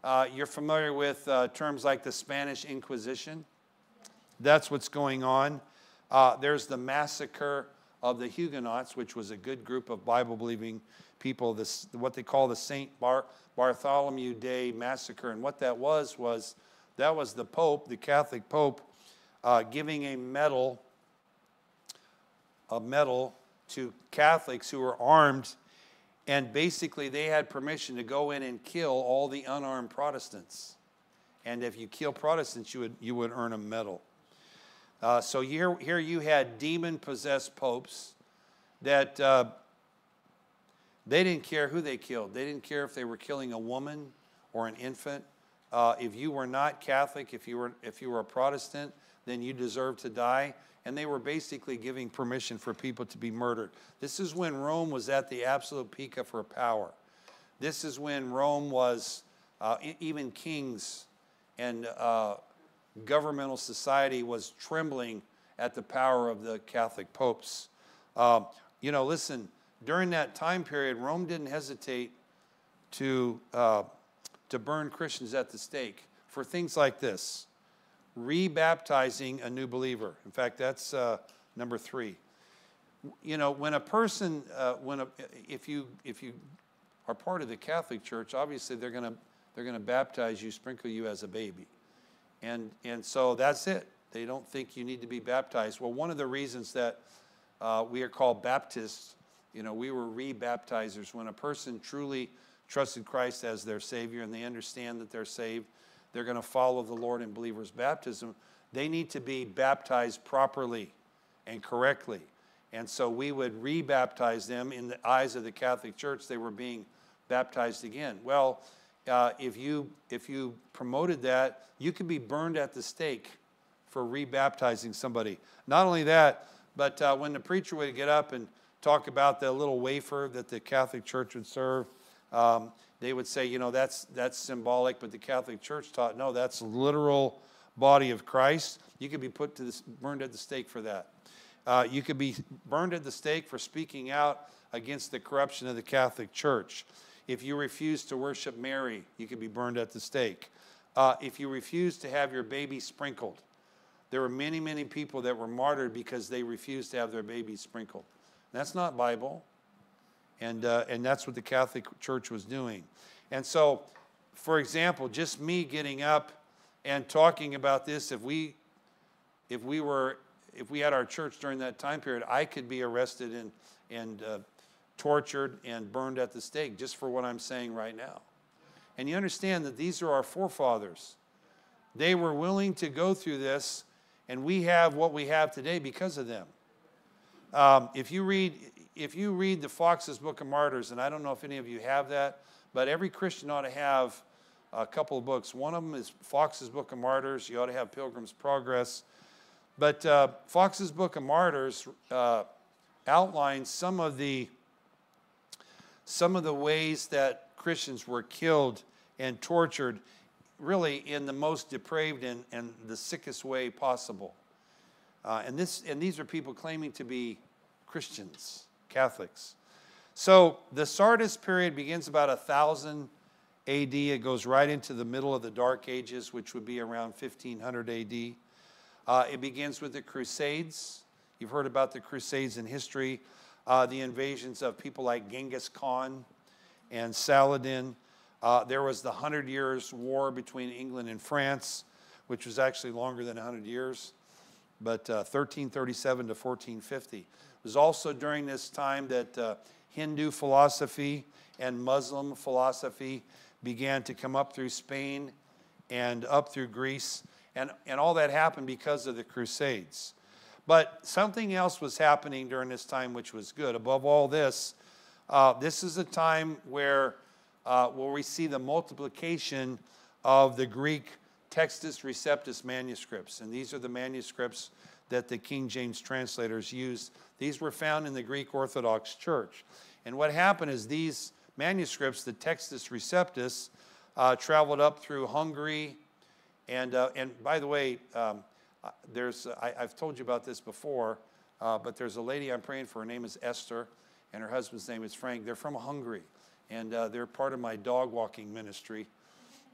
Uh, you're familiar with uh, terms like the Spanish Inquisition. That's what's going on. Uh, there's the massacre of the Huguenots, which was a good group of Bible believing people, this, what they call the St. Bar- Bartholomew Day massacre. And what that was, was that was the Pope, the Catholic Pope, uh, giving a medal, a medal to Catholics who were armed and basically, they had permission to go in and kill all the unarmed Protestants. And if you kill Protestants, you would, you would earn a medal. Uh, so here, here you had demon possessed popes that uh, they didn't care who they killed. They didn't care if they were killing a woman or an infant. Uh, if you were not Catholic, if you were, if you were a Protestant, then you deserved to die and they were basically giving permission for people to be murdered. This is when Rome was at the absolute peak of her power. This is when Rome was, uh, even kings and uh, governmental society was trembling at the power of the Catholic popes. Uh, you know, listen, during that time period, Rome didn't hesitate to, uh, to burn Christians at the stake for things like this rebaptizing a new believer. In fact, that's uh, number three. You know, when a person, uh, when a, if you if you are part of the Catholic Church, obviously they're going to they're to baptize you, sprinkle you as a baby, and and so that's it. They don't think you need to be baptized. Well, one of the reasons that uh, we are called Baptists, you know, we were rebaptizers when a person truly trusted Christ as their Savior and they understand that they're saved they're going to follow the Lord in believers' baptism, they need to be baptized properly and correctly. And so we would rebaptize them in the eyes of the Catholic Church. They were being baptized again. Well, uh, if you if you promoted that, you could be burned at the stake for rebaptizing somebody. Not only that, but uh, when the preacher would get up and talk about the little wafer that the Catholic Church would serve, um, they would say, you know, that's, that's symbolic, but the Catholic Church taught, no, that's literal body of Christ. You could be put to this, burned at the stake for that. Uh, you could be burned at the stake for speaking out against the corruption of the Catholic Church. If you refuse to worship Mary, you could be burned at the stake. Uh, if you refuse to have your baby sprinkled, there were many, many people that were martyred because they refused to have their babies sprinkled. That's not Bible. And, uh, and that's what the Catholic Church was doing. And so, for example, just me getting up and talking about this, if we, if we were, if we had our church during that time period, I could be arrested and, and uh, tortured and burned at the stake just for what I'm saying right now. And you understand that these are our forefathers. They were willing to go through this, and we have what we have today because of them. Um, if you read, if you read the Foxe's Book of Martyrs, and I don't know if any of you have that, but every Christian ought to have a couple of books. One of them is Foxe's Book of Martyrs. You ought to have Pilgrim's Progress. But uh, Foxe's Book of Martyrs uh, outlines some of the some of the ways that Christians were killed and tortured, really in the most depraved and, and the sickest way possible. Uh, and this and these are people claiming to be Christians. Catholics. So the Sardis period begins about 1000 AD. It goes right into the middle of the Dark Ages, which would be around 1500 AD. Uh, it begins with the Crusades. You've heard about the Crusades in history, uh, the invasions of people like Genghis Khan and Saladin. Uh, there was the Hundred Years' War between England and France, which was actually longer than 100 years, but 1337 uh, to 1450 was also during this time that uh, Hindu philosophy and Muslim philosophy began to come up through Spain and up through Greece. And, and all that happened because of the Crusades. But something else was happening during this time which was good. Above all this, uh, this is a time where, uh, where we see the multiplication of the Greek Textus Receptus manuscripts. And these are the manuscripts that the King James translators used. These were found in the Greek Orthodox Church. And what happened is these manuscripts, the Textus Receptus, uh, traveled up through Hungary. And, uh, and by the way, um, uh, there's, I, have told you about this before, uh, but there's a lady I'm praying for. Her name is Esther, and her husband's name is Frank. They're from Hungary, and uh, they're part of my dog walking ministry.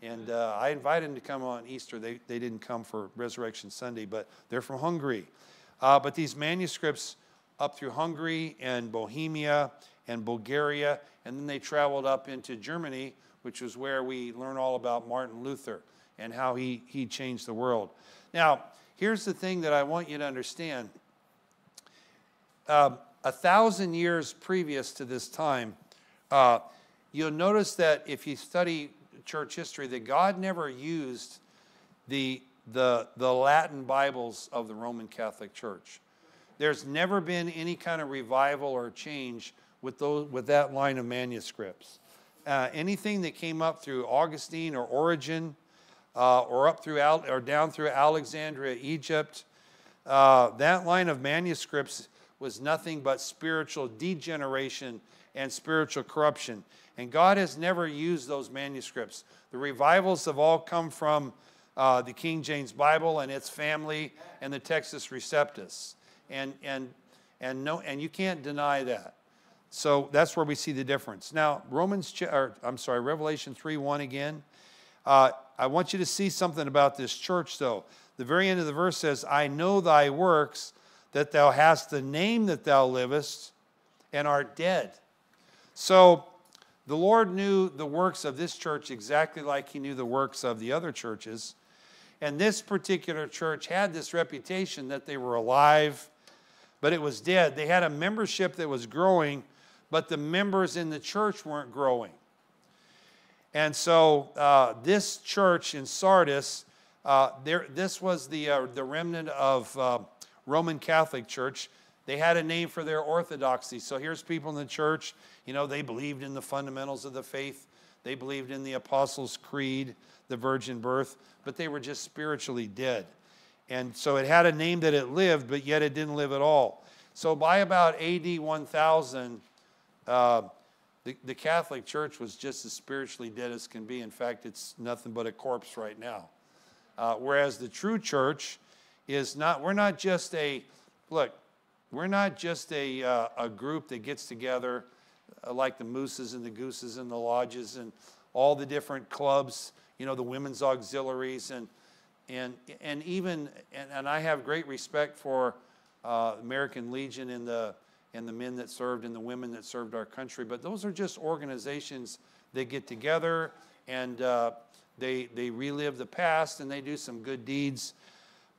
And uh, I invited them to come on Easter. They, they didn't come for Resurrection Sunday, but they're from Hungary. Uh, but these manuscripts up through Hungary and Bohemia and Bulgaria, and then they traveled up into Germany, which was where we learn all about Martin Luther and how he, he changed the world. Now, here's the thing that I want you to understand. Uh, a thousand years previous to this time, uh, you'll notice that if you study church history that God never used the, the, the Latin Bibles of the Roman Catholic Church. There's never been any kind of revival or change with, those, with that line of manuscripts. Uh, anything that came up through Augustine or Origen, uh, or up through Al- or down through Alexandria, Egypt, uh, that line of manuscripts was nothing but spiritual degeneration and spiritual corruption. And God has never used those manuscripts. The revivals have all come from uh, the King James Bible and its family and the Textus Receptus. And, and, and, no, and you can't deny that. So that's where we see the difference. Now, Romans, or, I'm sorry, Revelation 3 1 again. Uh, I want you to see something about this church, though. The very end of the verse says, I know thy works, that thou hast the name that thou livest, and art dead. So the Lord knew the works of this church exactly like he knew the works of the other churches. And this particular church had this reputation that they were alive, but it was dead. They had a membership that was growing, but the members in the church weren't growing. And so uh, this church in Sardis, uh, there, this was the, uh, the remnant of uh, Roman Catholic Church. They had a name for their orthodoxy. So here's people in the church, you know, they believed in the fundamentals of the faith. They believed in the Apostles' Creed, the virgin birth, but they were just spiritually dead. And so it had a name that it lived, but yet it didn't live at all. So by about AD 1000, uh, the, the Catholic Church was just as spiritually dead as can be. In fact, it's nothing but a corpse right now. Uh, whereas the true church is not, we're not just a, look, we're not just a, uh, a group that gets together uh, like the mooses and the gooses and the lodges and all the different clubs, you know, the women's auxiliaries and, and, and even, and, and I have great respect for uh, American Legion and the, and the men that served and the women that served our country, but those are just organizations that get together and uh, they, they relive the past and they do some good deeds.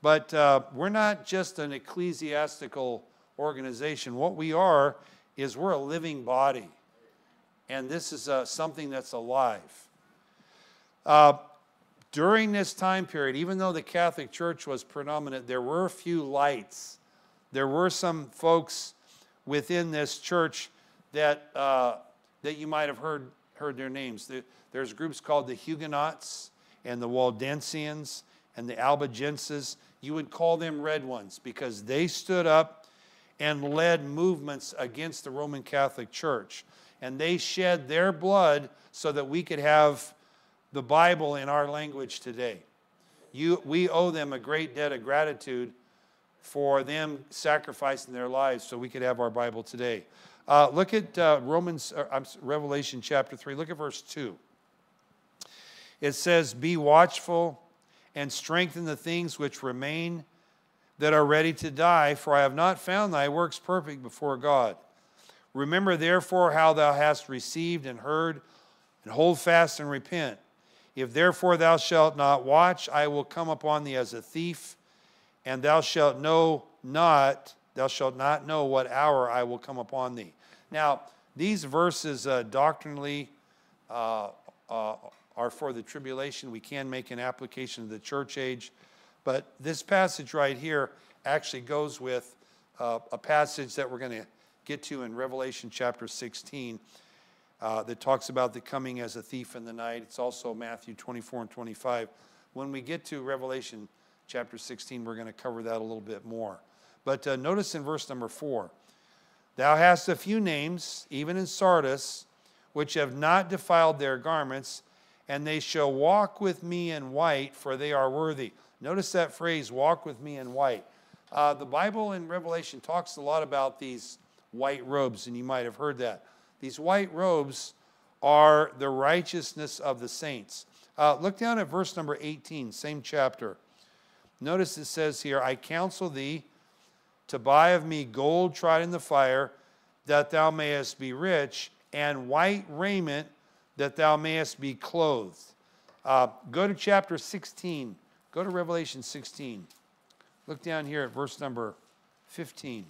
But uh, we're not just an ecclesiastical organization. What we are is we're a living body, and this is uh, something that's alive. During this time period, even though the Catholic Church was predominant, there were a few lights. There were some folks within this church that, uh, that you might have heard, heard their names. There's groups called the Huguenots and the Waldensians and the Albigenses. You would call them red ones because they stood up and led movements against the Roman Catholic Church. And they shed their blood so that we could have the Bible in our language today. You, we owe them a great debt of gratitude for them sacrificing their lives so we could have our Bible today. Uh, look at uh, Romans, uh, Revelation chapter 3. Look at verse 2. It says, Be watchful and strengthen the things which remain that are ready to die, for I have not found thy works perfect before God. Remember therefore how thou hast received and heard, and hold fast and repent. If therefore thou shalt not watch, I will come upon thee as a thief, and thou shalt know not, thou shalt not know what hour I will come upon thee. Now, these verses uh, doctrinally uh, uh, are for the tribulation. We can make an application to the church age. But this passage right here actually goes with uh, a passage that we're going to get to in Revelation chapter 16 uh, that talks about the coming as a thief in the night. It's also Matthew 24 and 25. When we get to Revelation chapter 16, we're going to cover that a little bit more. But uh, notice in verse number 4 Thou hast a few names, even in Sardis, which have not defiled their garments, and they shall walk with me in white, for they are worthy. Notice that phrase, walk with me in white. Uh, the Bible in Revelation talks a lot about these white robes, and you might have heard that. These white robes are the righteousness of the saints. Uh, look down at verse number 18, same chapter. Notice it says here, I counsel thee to buy of me gold tried in the fire, that thou mayest be rich, and white raiment, that thou mayest be clothed. Uh, go to chapter 16. Go to Revelation 16. Look down here at verse number 15.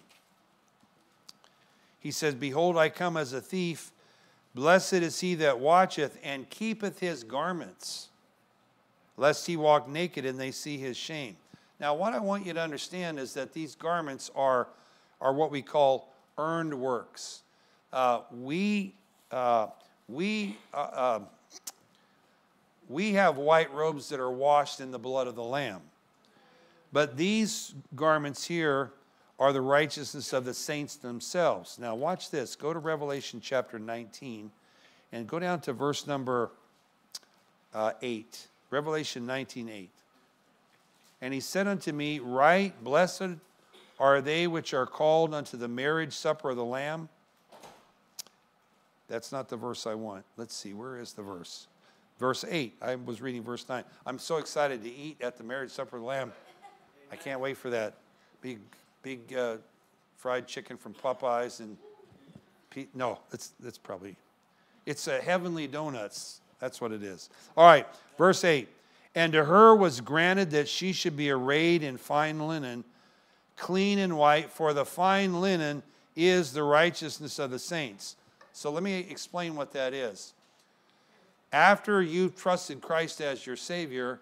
He says, Behold, I come as a thief. Blessed is he that watcheth and keepeth his garments, lest he walk naked and they see his shame. Now, what I want you to understand is that these garments are, are what we call earned works. Uh, we, uh, we uh, uh we have white robes that are washed in the blood of the Lamb. But these garments here are the righteousness of the saints themselves. Now, watch this. Go to Revelation chapter 19 and go down to verse number uh, 8. Revelation 19 8. And he said unto me, Right, blessed are they which are called unto the marriage supper of the Lamb. That's not the verse I want. Let's see, where is the verse? Verse 8. I was reading verse 9. I'm so excited to eat at the marriage supper of the Lamb. I can't wait for that. Big, big uh, fried chicken from Popeyes and no, it's, it's probably, it's a heavenly donuts. That's what it is. All right, verse 8. And to her was granted that she should be arrayed in fine linen, clean and white, for the fine linen is the righteousness of the saints. So let me explain what that is. After you've trusted Christ as your Savior,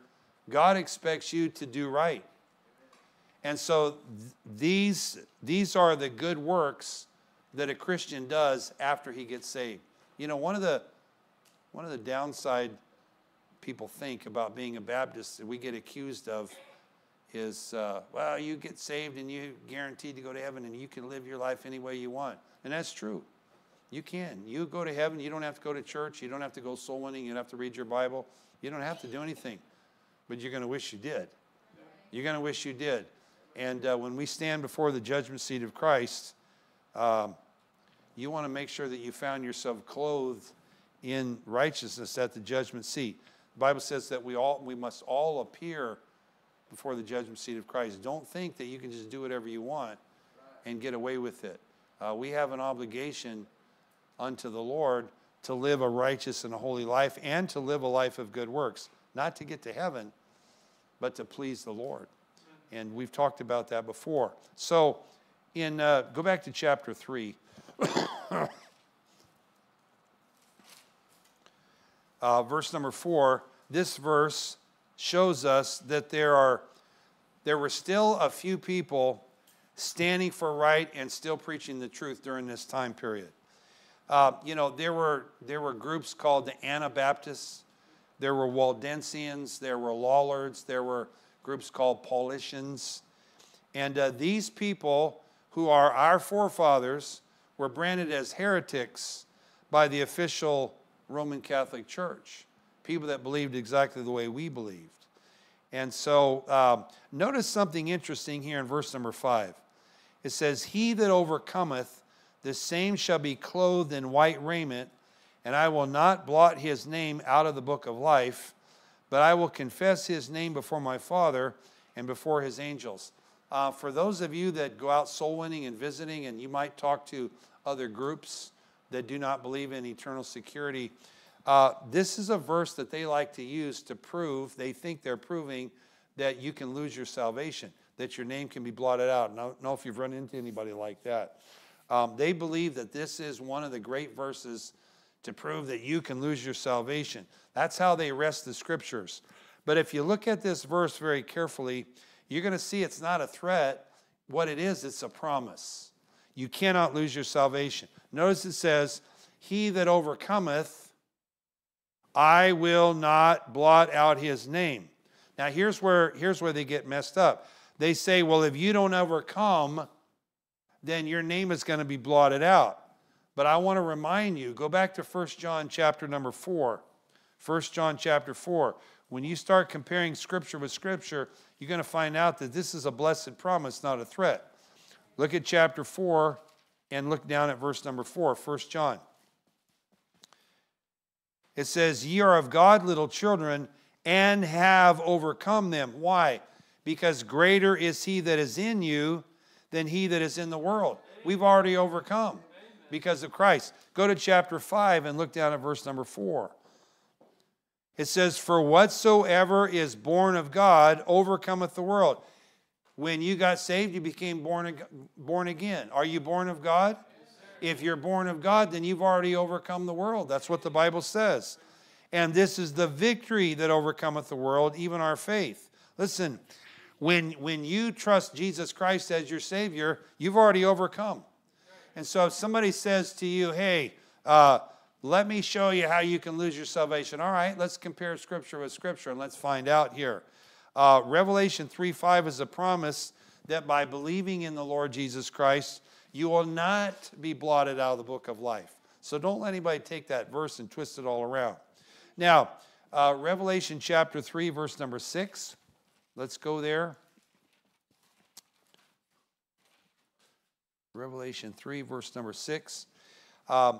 God expects you to do right. And so th- these, these are the good works that a Christian does after he gets saved. You know, one of the, one of the downside people think about being a Baptist that we get accused of is, uh, well, you get saved and you're guaranteed to go to heaven and you can live your life any way you want. And that's true. You can. You go to heaven. You don't have to go to church. You don't have to go soul winning. You don't have to read your Bible. You don't have to do anything. But you're going to wish you did. You're going to wish you did. And uh, when we stand before the judgment seat of Christ, um, you want to make sure that you found yourself clothed in righteousness at the judgment seat. The Bible says that we all we must all appear before the judgment seat of Christ. Don't think that you can just do whatever you want and get away with it. Uh, we have an obligation unto the Lord to live a righteous and a holy life and to live a life of good works, not to get to heaven, but to please the Lord. And we've talked about that before. So, in uh, go back to chapter three. uh, verse number four. This verse shows us that there are there were still a few people standing for right and still preaching the truth during this time period. Uh, you know, there were there were groups called the Anabaptists, there were Waldensians, there were Lollards, there were groups called Paulicians, and uh, these people who are our forefathers were branded as heretics by the official Roman Catholic Church, people that believed exactly the way we believed. And so, um, notice something interesting here in verse number five. It says, He that overcometh, the same shall be clothed in white raiment, and I will not blot his name out of the book of life, but I will confess his name before my Father and before his angels. Uh, for those of you that go out soul winning and visiting, and you might talk to other groups that do not believe in eternal security, uh, this is a verse that they like to use to prove, they think they're proving that you can lose your salvation, that your name can be blotted out. I don't know if you've run into anybody like that. Um, they believe that this is one of the great verses to prove that you can lose your salvation. That's how they wrest the scriptures. But if you look at this verse very carefully, you're going to see it's not a threat. What it is, it's a promise. You cannot lose your salvation. Notice it says, He that overcometh, I will not blot out his name. Now here's where here's where they get messed up. They say, well, if you don't overcome, then your name is going to be blotted out. But I want to remind you, go back to 1 John chapter number 4. 1 John chapter 4. When you start comparing scripture with scripture, you're going to find out that this is a blessed promise, not a threat. Look at chapter 4 and look down at verse number 4, 1 John. It says, Ye are of God, little children, and have overcome them. Why? Because greater is he that is in you than he that is in the world. We've already overcome because of Christ. Go to chapter 5 and look down at verse number 4. It says, For whatsoever is born of God overcometh the world. When you got saved, you became born, born again. Are you born of God? if you're born of God, then you've already overcome the world. That's what the Bible says. And this is the victory that overcometh the world, even our faith. Listen, when, when you trust Jesus Christ as your Savior, you've already overcome. And so if somebody says to you, hey, uh, let me show you how you can lose your salvation. All right, let's compare Scripture with Scripture and let's find out here. Uh, Revelation 3 5 is a promise that by believing in the Lord Jesus Christ, you will not be blotted out of the book of life. So don't let anybody take that verse and twist it all around. Now, uh, Revelation chapter 3, verse number 6. Let's go there. Revelation 3, verse number 6. Um,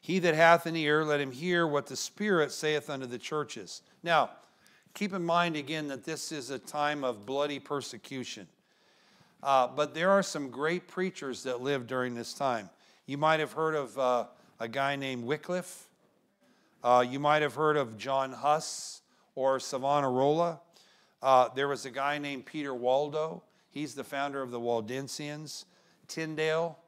he that hath an ear, let him hear what the Spirit saith unto the churches. Now, keep in mind again that this is a time of bloody persecution. Uh, but there are some great preachers that lived during this time. You might have heard of uh, a guy named Wycliffe. Uh, you might have heard of John Huss or Savonarola. Uh, there was a guy named Peter Waldo. He's the founder of the Waldensians. Tyndale,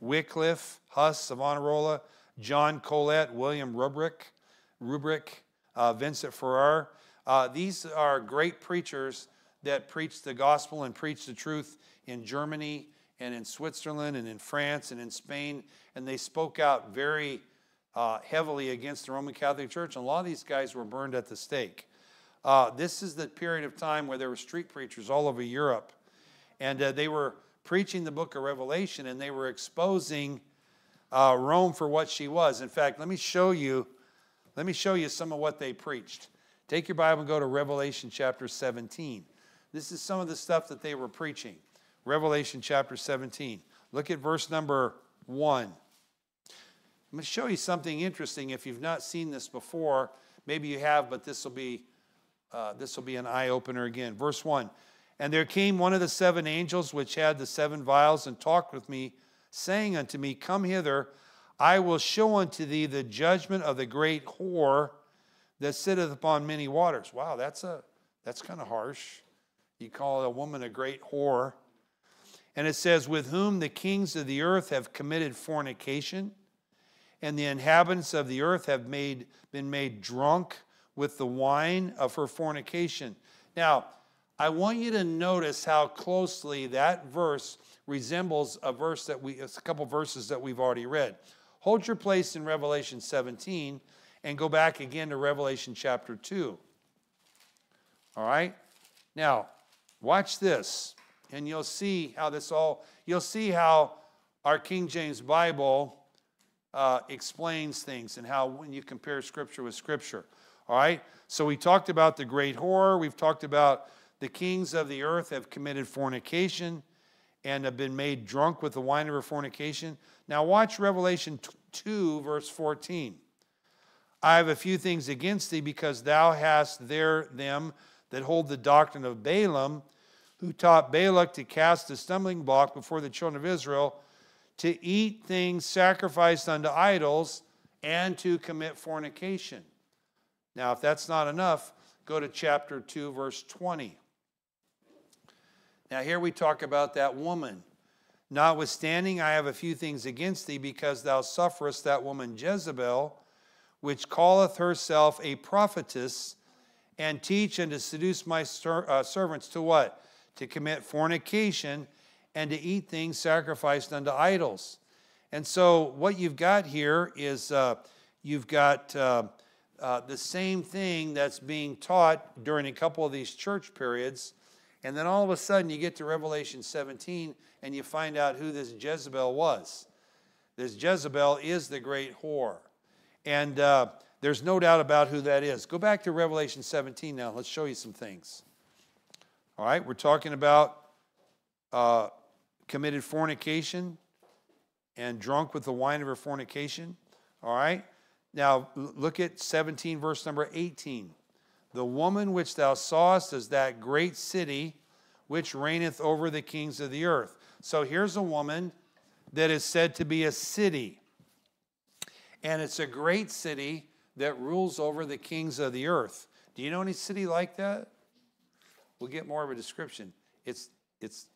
Wycliffe, Huss, Savonarola, John Colet, William Rubric, Rubric, uh, Vincent Ferrer. Uh, these are great preachers that preached the gospel and preached the truth in Germany and in Switzerland and in France and in Spain, and they spoke out very uh, heavily against the Roman Catholic Church. And a lot of these guys were burned at the stake. Uh, this is the period of time where there were street preachers all over Europe, and uh, they were preaching the book of Revelation and they were exposing uh, Rome for what she was. In fact, let me show you. Let me show you some of what they preached. Take your Bible and go to Revelation chapter 17. This is some of the stuff that they were preaching. Revelation chapter 17. Look at verse number 1. I'm going to show you something interesting. If you've not seen this before, maybe you have, but this will be uh, this will be an eye opener again. Verse 1 And there came one of the seven angels which had the seven vials and talked with me, saying unto me, Come hither, I will show unto thee the judgment of the great whore that sitteth upon many waters. Wow, that's a that's kind of harsh. You call a woman a great whore. And it says, With whom the kings of the earth have committed fornication, and the inhabitants of the earth have made, been made drunk with the wine of her fornication. Now, I want you to notice how closely that verse resembles a verse that we, a couple verses that we've already read. Hold your place in Revelation 17 and go back again to Revelation chapter 2. All right? Now, watch this and you'll see how this all, you'll see how our King James Bible uh, explains things and how when you compare Scripture with Scripture. All right? So we talked about the great horror. We've talked about the kings of the earth have committed fornication and have been made drunk with the wine of her fornication. Now watch Revelation 2, verse 14. I have a few things against thee because thou hast there them that hold the doctrine of Balaam who taught Balak to cast a stumbling block before the children of Israel, to eat things sacrificed unto idols, and to commit fornication. Now, if that's not enough, go to chapter 2, verse 20. Now, here we talk about that woman. Notwithstanding, I have a few things against thee, because thou sufferest that woman Jezebel, which calleth herself a prophetess, and teach and to seduce my ser- uh, servants to what? to commit fornication, and to eat things sacrificed unto idols. And so, what you've got here is uh, you've got uh, uh, the same thing that's being taught during a couple of these church periods. And then all of a sudden, you get to Revelation 17 and you find out who this Jezebel was. This Jezebel is the great whore. And uh, there's no doubt about who that is. Go back to Revelation 17 now. Let's show you some things. All right, we're talking about uh, committed fornication and drunk with the wine of her fornication. All right, now look at 17, verse number 18. The woman which thou sawest is that great city which reigneth over the kings of the earth. So here's a woman that is said to be a city. And it's a great city that rules over the kings of the earth. Do you know any city like that? We'll get more of a description. It's, it's,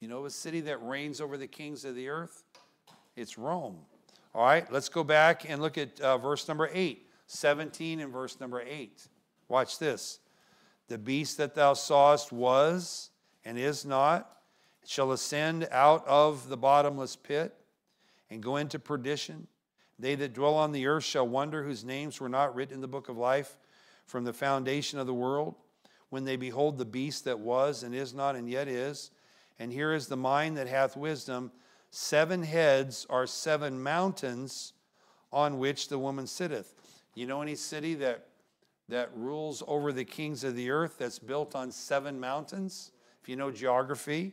you know, a city that reigns over the kings of the earth? It's Rome. All right, let's go back and look at uh, verse number 8, 17 and verse number 8. Watch this. The beast that thou sawest was and is not, it shall ascend out of the bottomless pit and go into perdition. They that dwell on the earth shall wonder whose names were not written in the book of life from the foundation of the world when they behold the beast that was and is not and yet is. And here is the mind that hath wisdom. Seven heads are seven mountains on which the woman sitteth. You know any city that that rules over the kings of the earth that's built on seven mountains. If you know geography,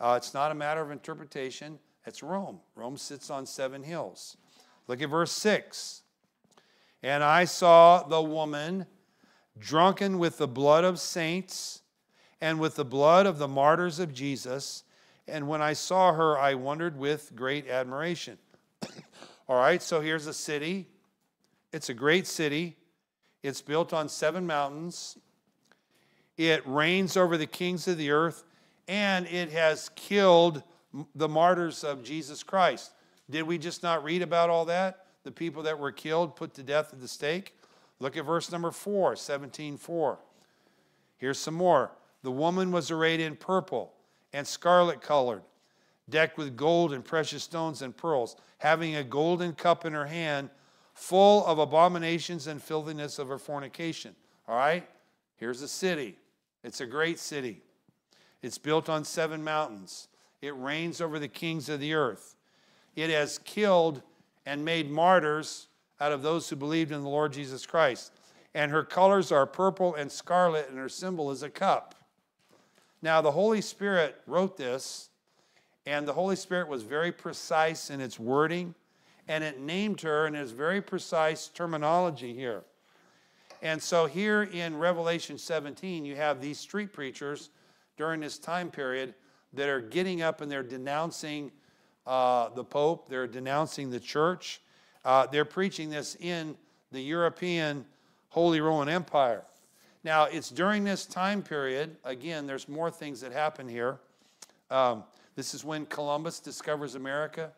uh, it's not a matter of interpretation. It's Rome. Rome sits on seven hills. Look at verse 6. And I saw the woman drunken with the blood of saints and with the blood of the martyrs of Jesus. And when I saw her, I wondered with great admiration. All right, so here's a city. It's a great city. It's built on seven mountains. It reigns over the kings of the earth, and it has killed the martyrs of Jesus Christ. Did we just not read about all that? The people that were killed, put to death at the stake? Look at verse number 4, 17 4. Here's some more. The woman was arrayed in purple and scarlet colored, decked with gold and precious stones and pearls, having a golden cup in her hand, full of abominations and filthiness of her fornication. All right? Here's a city. It's a great city. It's built on seven mountains. It reigns over the kings of the earth. It has killed and made martyrs out of those who believed in the Lord Jesus Christ. And her colors are purple and scarlet, and her symbol is a cup. Now, the Holy Spirit wrote this, and the Holy Spirit was very precise in its wording, and it named her, and it's very precise terminology here. And so, here in Revelation 17, you have these street preachers during this time period that are getting up and they're denouncing uh, the Pope, they're denouncing the church. Uh, they're preaching this in the European Holy Roman Empire. Now, it's during this time period, again, there's more things that happen here. Um, this is when Columbus discovers America.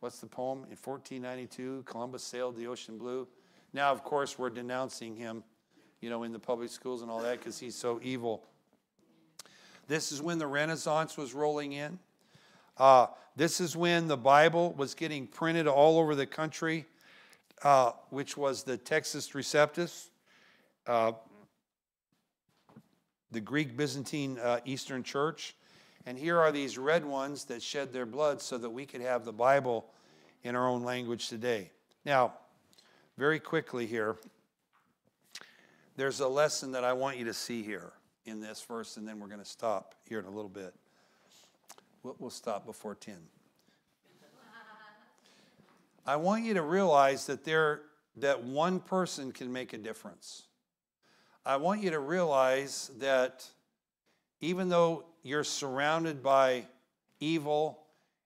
What's the poem? In 1492, Columbus sailed the ocean blue. Now, of course, we're denouncing him, you know, in the public schools and all that because he's so evil. This is when the Renaissance was rolling in. Uh, this is when the Bible was getting printed all over the country, uh, which was the Textus Receptus, uh, the Greek Byzantine uh, Eastern Church. And here are these red ones that shed their blood so that we could have the Bible in our own language today. Now, very quickly here, there's a lesson that I want you to see here in this verse, and then we're going to stop here in a little bit. We'll, stop before 10. I want you to realize that there that one person can make a difference. I want you to realize that even though you're surrounded by evil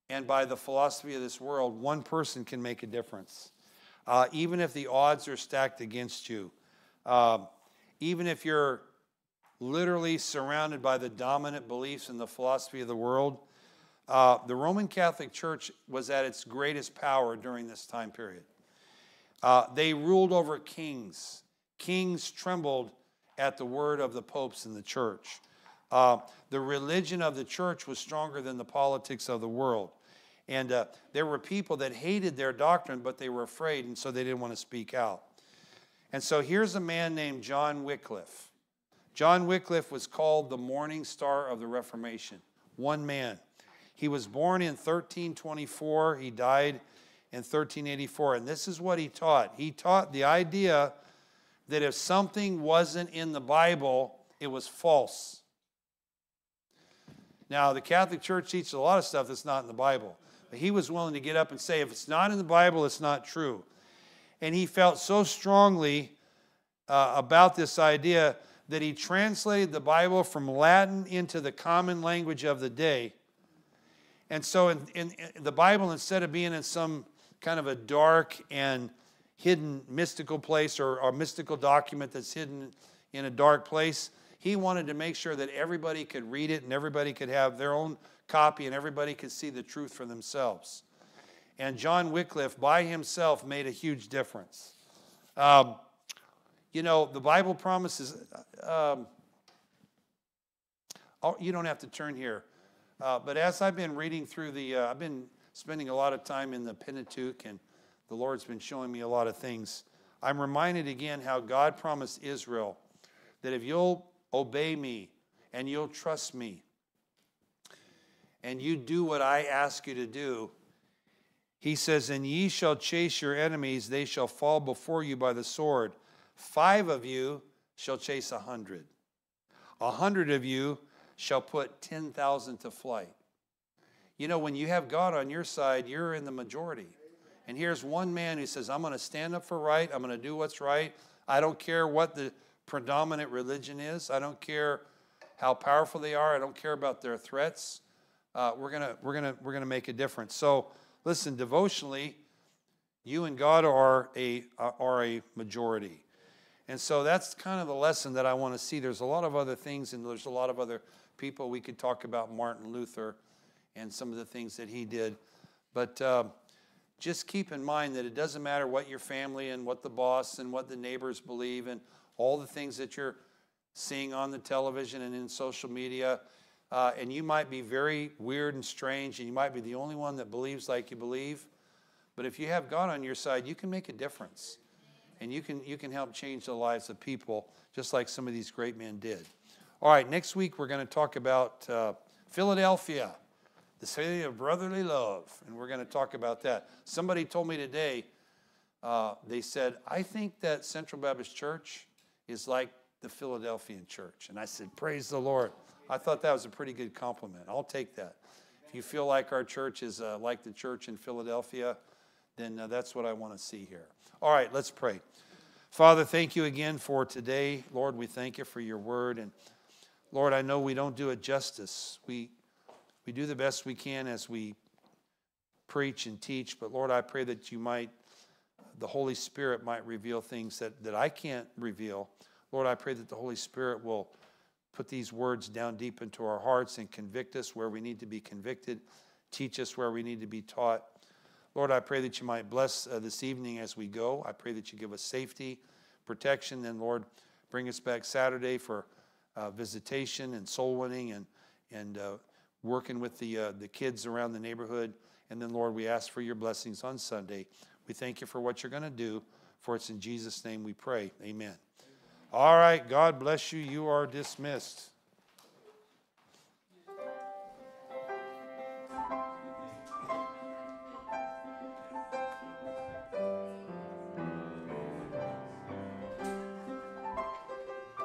and by the philosophy of this world, one person can make a difference. Uh, even if the odds are stacked against you, uh, even if you're literally surrounded by the dominant beliefs and the philosophy of the world. Uh, the Roman Catholic Church was at its greatest power during this time period. Uh, they ruled over kings. Kings trembled at the word of the popes in the church. Uh, the religion of the church was stronger than the politics of the world. And uh, there were people that hated their doctrine, but they were afraid, and so they didn't want to speak out. And so here's a man named John Wycliffe. John Wycliffe was called the morning star of the Reformation. One man. He was born in 1324, he died in 1384. And this is what he taught he taught the idea that if something wasn't in the Bible, it was false. Now, the Catholic Church teaches a lot of stuff that's not in the Bible. But he was willing to get up and say, if it's not in the Bible, it's not true. And he felt so strongly uh, about this idea that he translated the Bible from Latin into the common language of the day. And so, in, in, in, the Bible, instead of being in some kind of a dark and hidden mystical place or, or mystical document that's hidden in a dark place, he wanted to make sure that everybody could read it and everybody could have their own copy and everybody could see the truth for themselves. And John Wycliffe, by himself, made a huge difference. Um, you know, the Bible promises, um, oh, you don't have to turn here. Uh, but as I've been reading through the, uh, I've been spending a lot of time in the Pentateuch, and the Lord's been showing me a lot of things. I'm reminded again how God promised Israel that if you'll obey me and you'll trust me and you do what I ask you to do, he says, And ye shall chase your enemies, they shall fall before you by the sword. Five of you shall chase a hundred. A hundred of you shall put 10,000 to flight. You know, when you have God on your side, you're in the majority. And here's one man who says, I'm going to stand up for right. I'm going to do what's right. I don't care what the predominant religion is. I don't care how powerful they are. I don't care about their threats. Uh, we're gonna we're gonna we're gonna make a difference. So listen, devotionally, you and God are a are a majority, and so that's kind of the lesson that I want to see. There's a lot of other things, and there's a lot of other people we could talk about. Martin Luther, and some of the things that he did, but. Uh, just keep in mind that it doesn't matter what your family and what the boss and what the neighbors believe and all the things that you're seeing on the television and in social media. Uh, and you might be very weird and strange, and you might be the only one that believes like you believe. But if you have God on your side, you can make a difference. And you can, you can help change the lives of people, just like some of these great men did. All right, next week we're going to talk about uh, Philadelphia the city of brotherly love. And we're going to talk about that. Somebody told me today, uh, they said, I think that Central Baptist Church is like the Philadelphian church. And I said, Praise the Lord. I thought that was a pretty good compliment. I'll take that. If you feel like our church is uh, like the church in Philadelphia, then uh, that's what I want to see here. All right, let's pray. Father, thank you again for today. Lord, we thank you for your word. And Lord, I know we don't do it justice. We we do the best we can as we preach and teach, but Lord, I pray that you might, the Holy Spirit might reveal things that, that I can't reveal. Lord, I pray that the Holy Spirit will put these words down deep into our hearts and convict us where we need to be convicted, teach us where we need to be taught. Lord, I pray that you might bless uh, this evening as we go. I pray that you give us safety, protection, and Lord, bring us back Saturday for uh, visitation and soul winning and, and uh, working with the, uh, the kids around the neighborhood. And then, Lord, we ask for your blessings on Sunday. We thank you for what you're going to do. For it's in Jesus' name we pray. Amen. All right. God bless you. You are dismissed.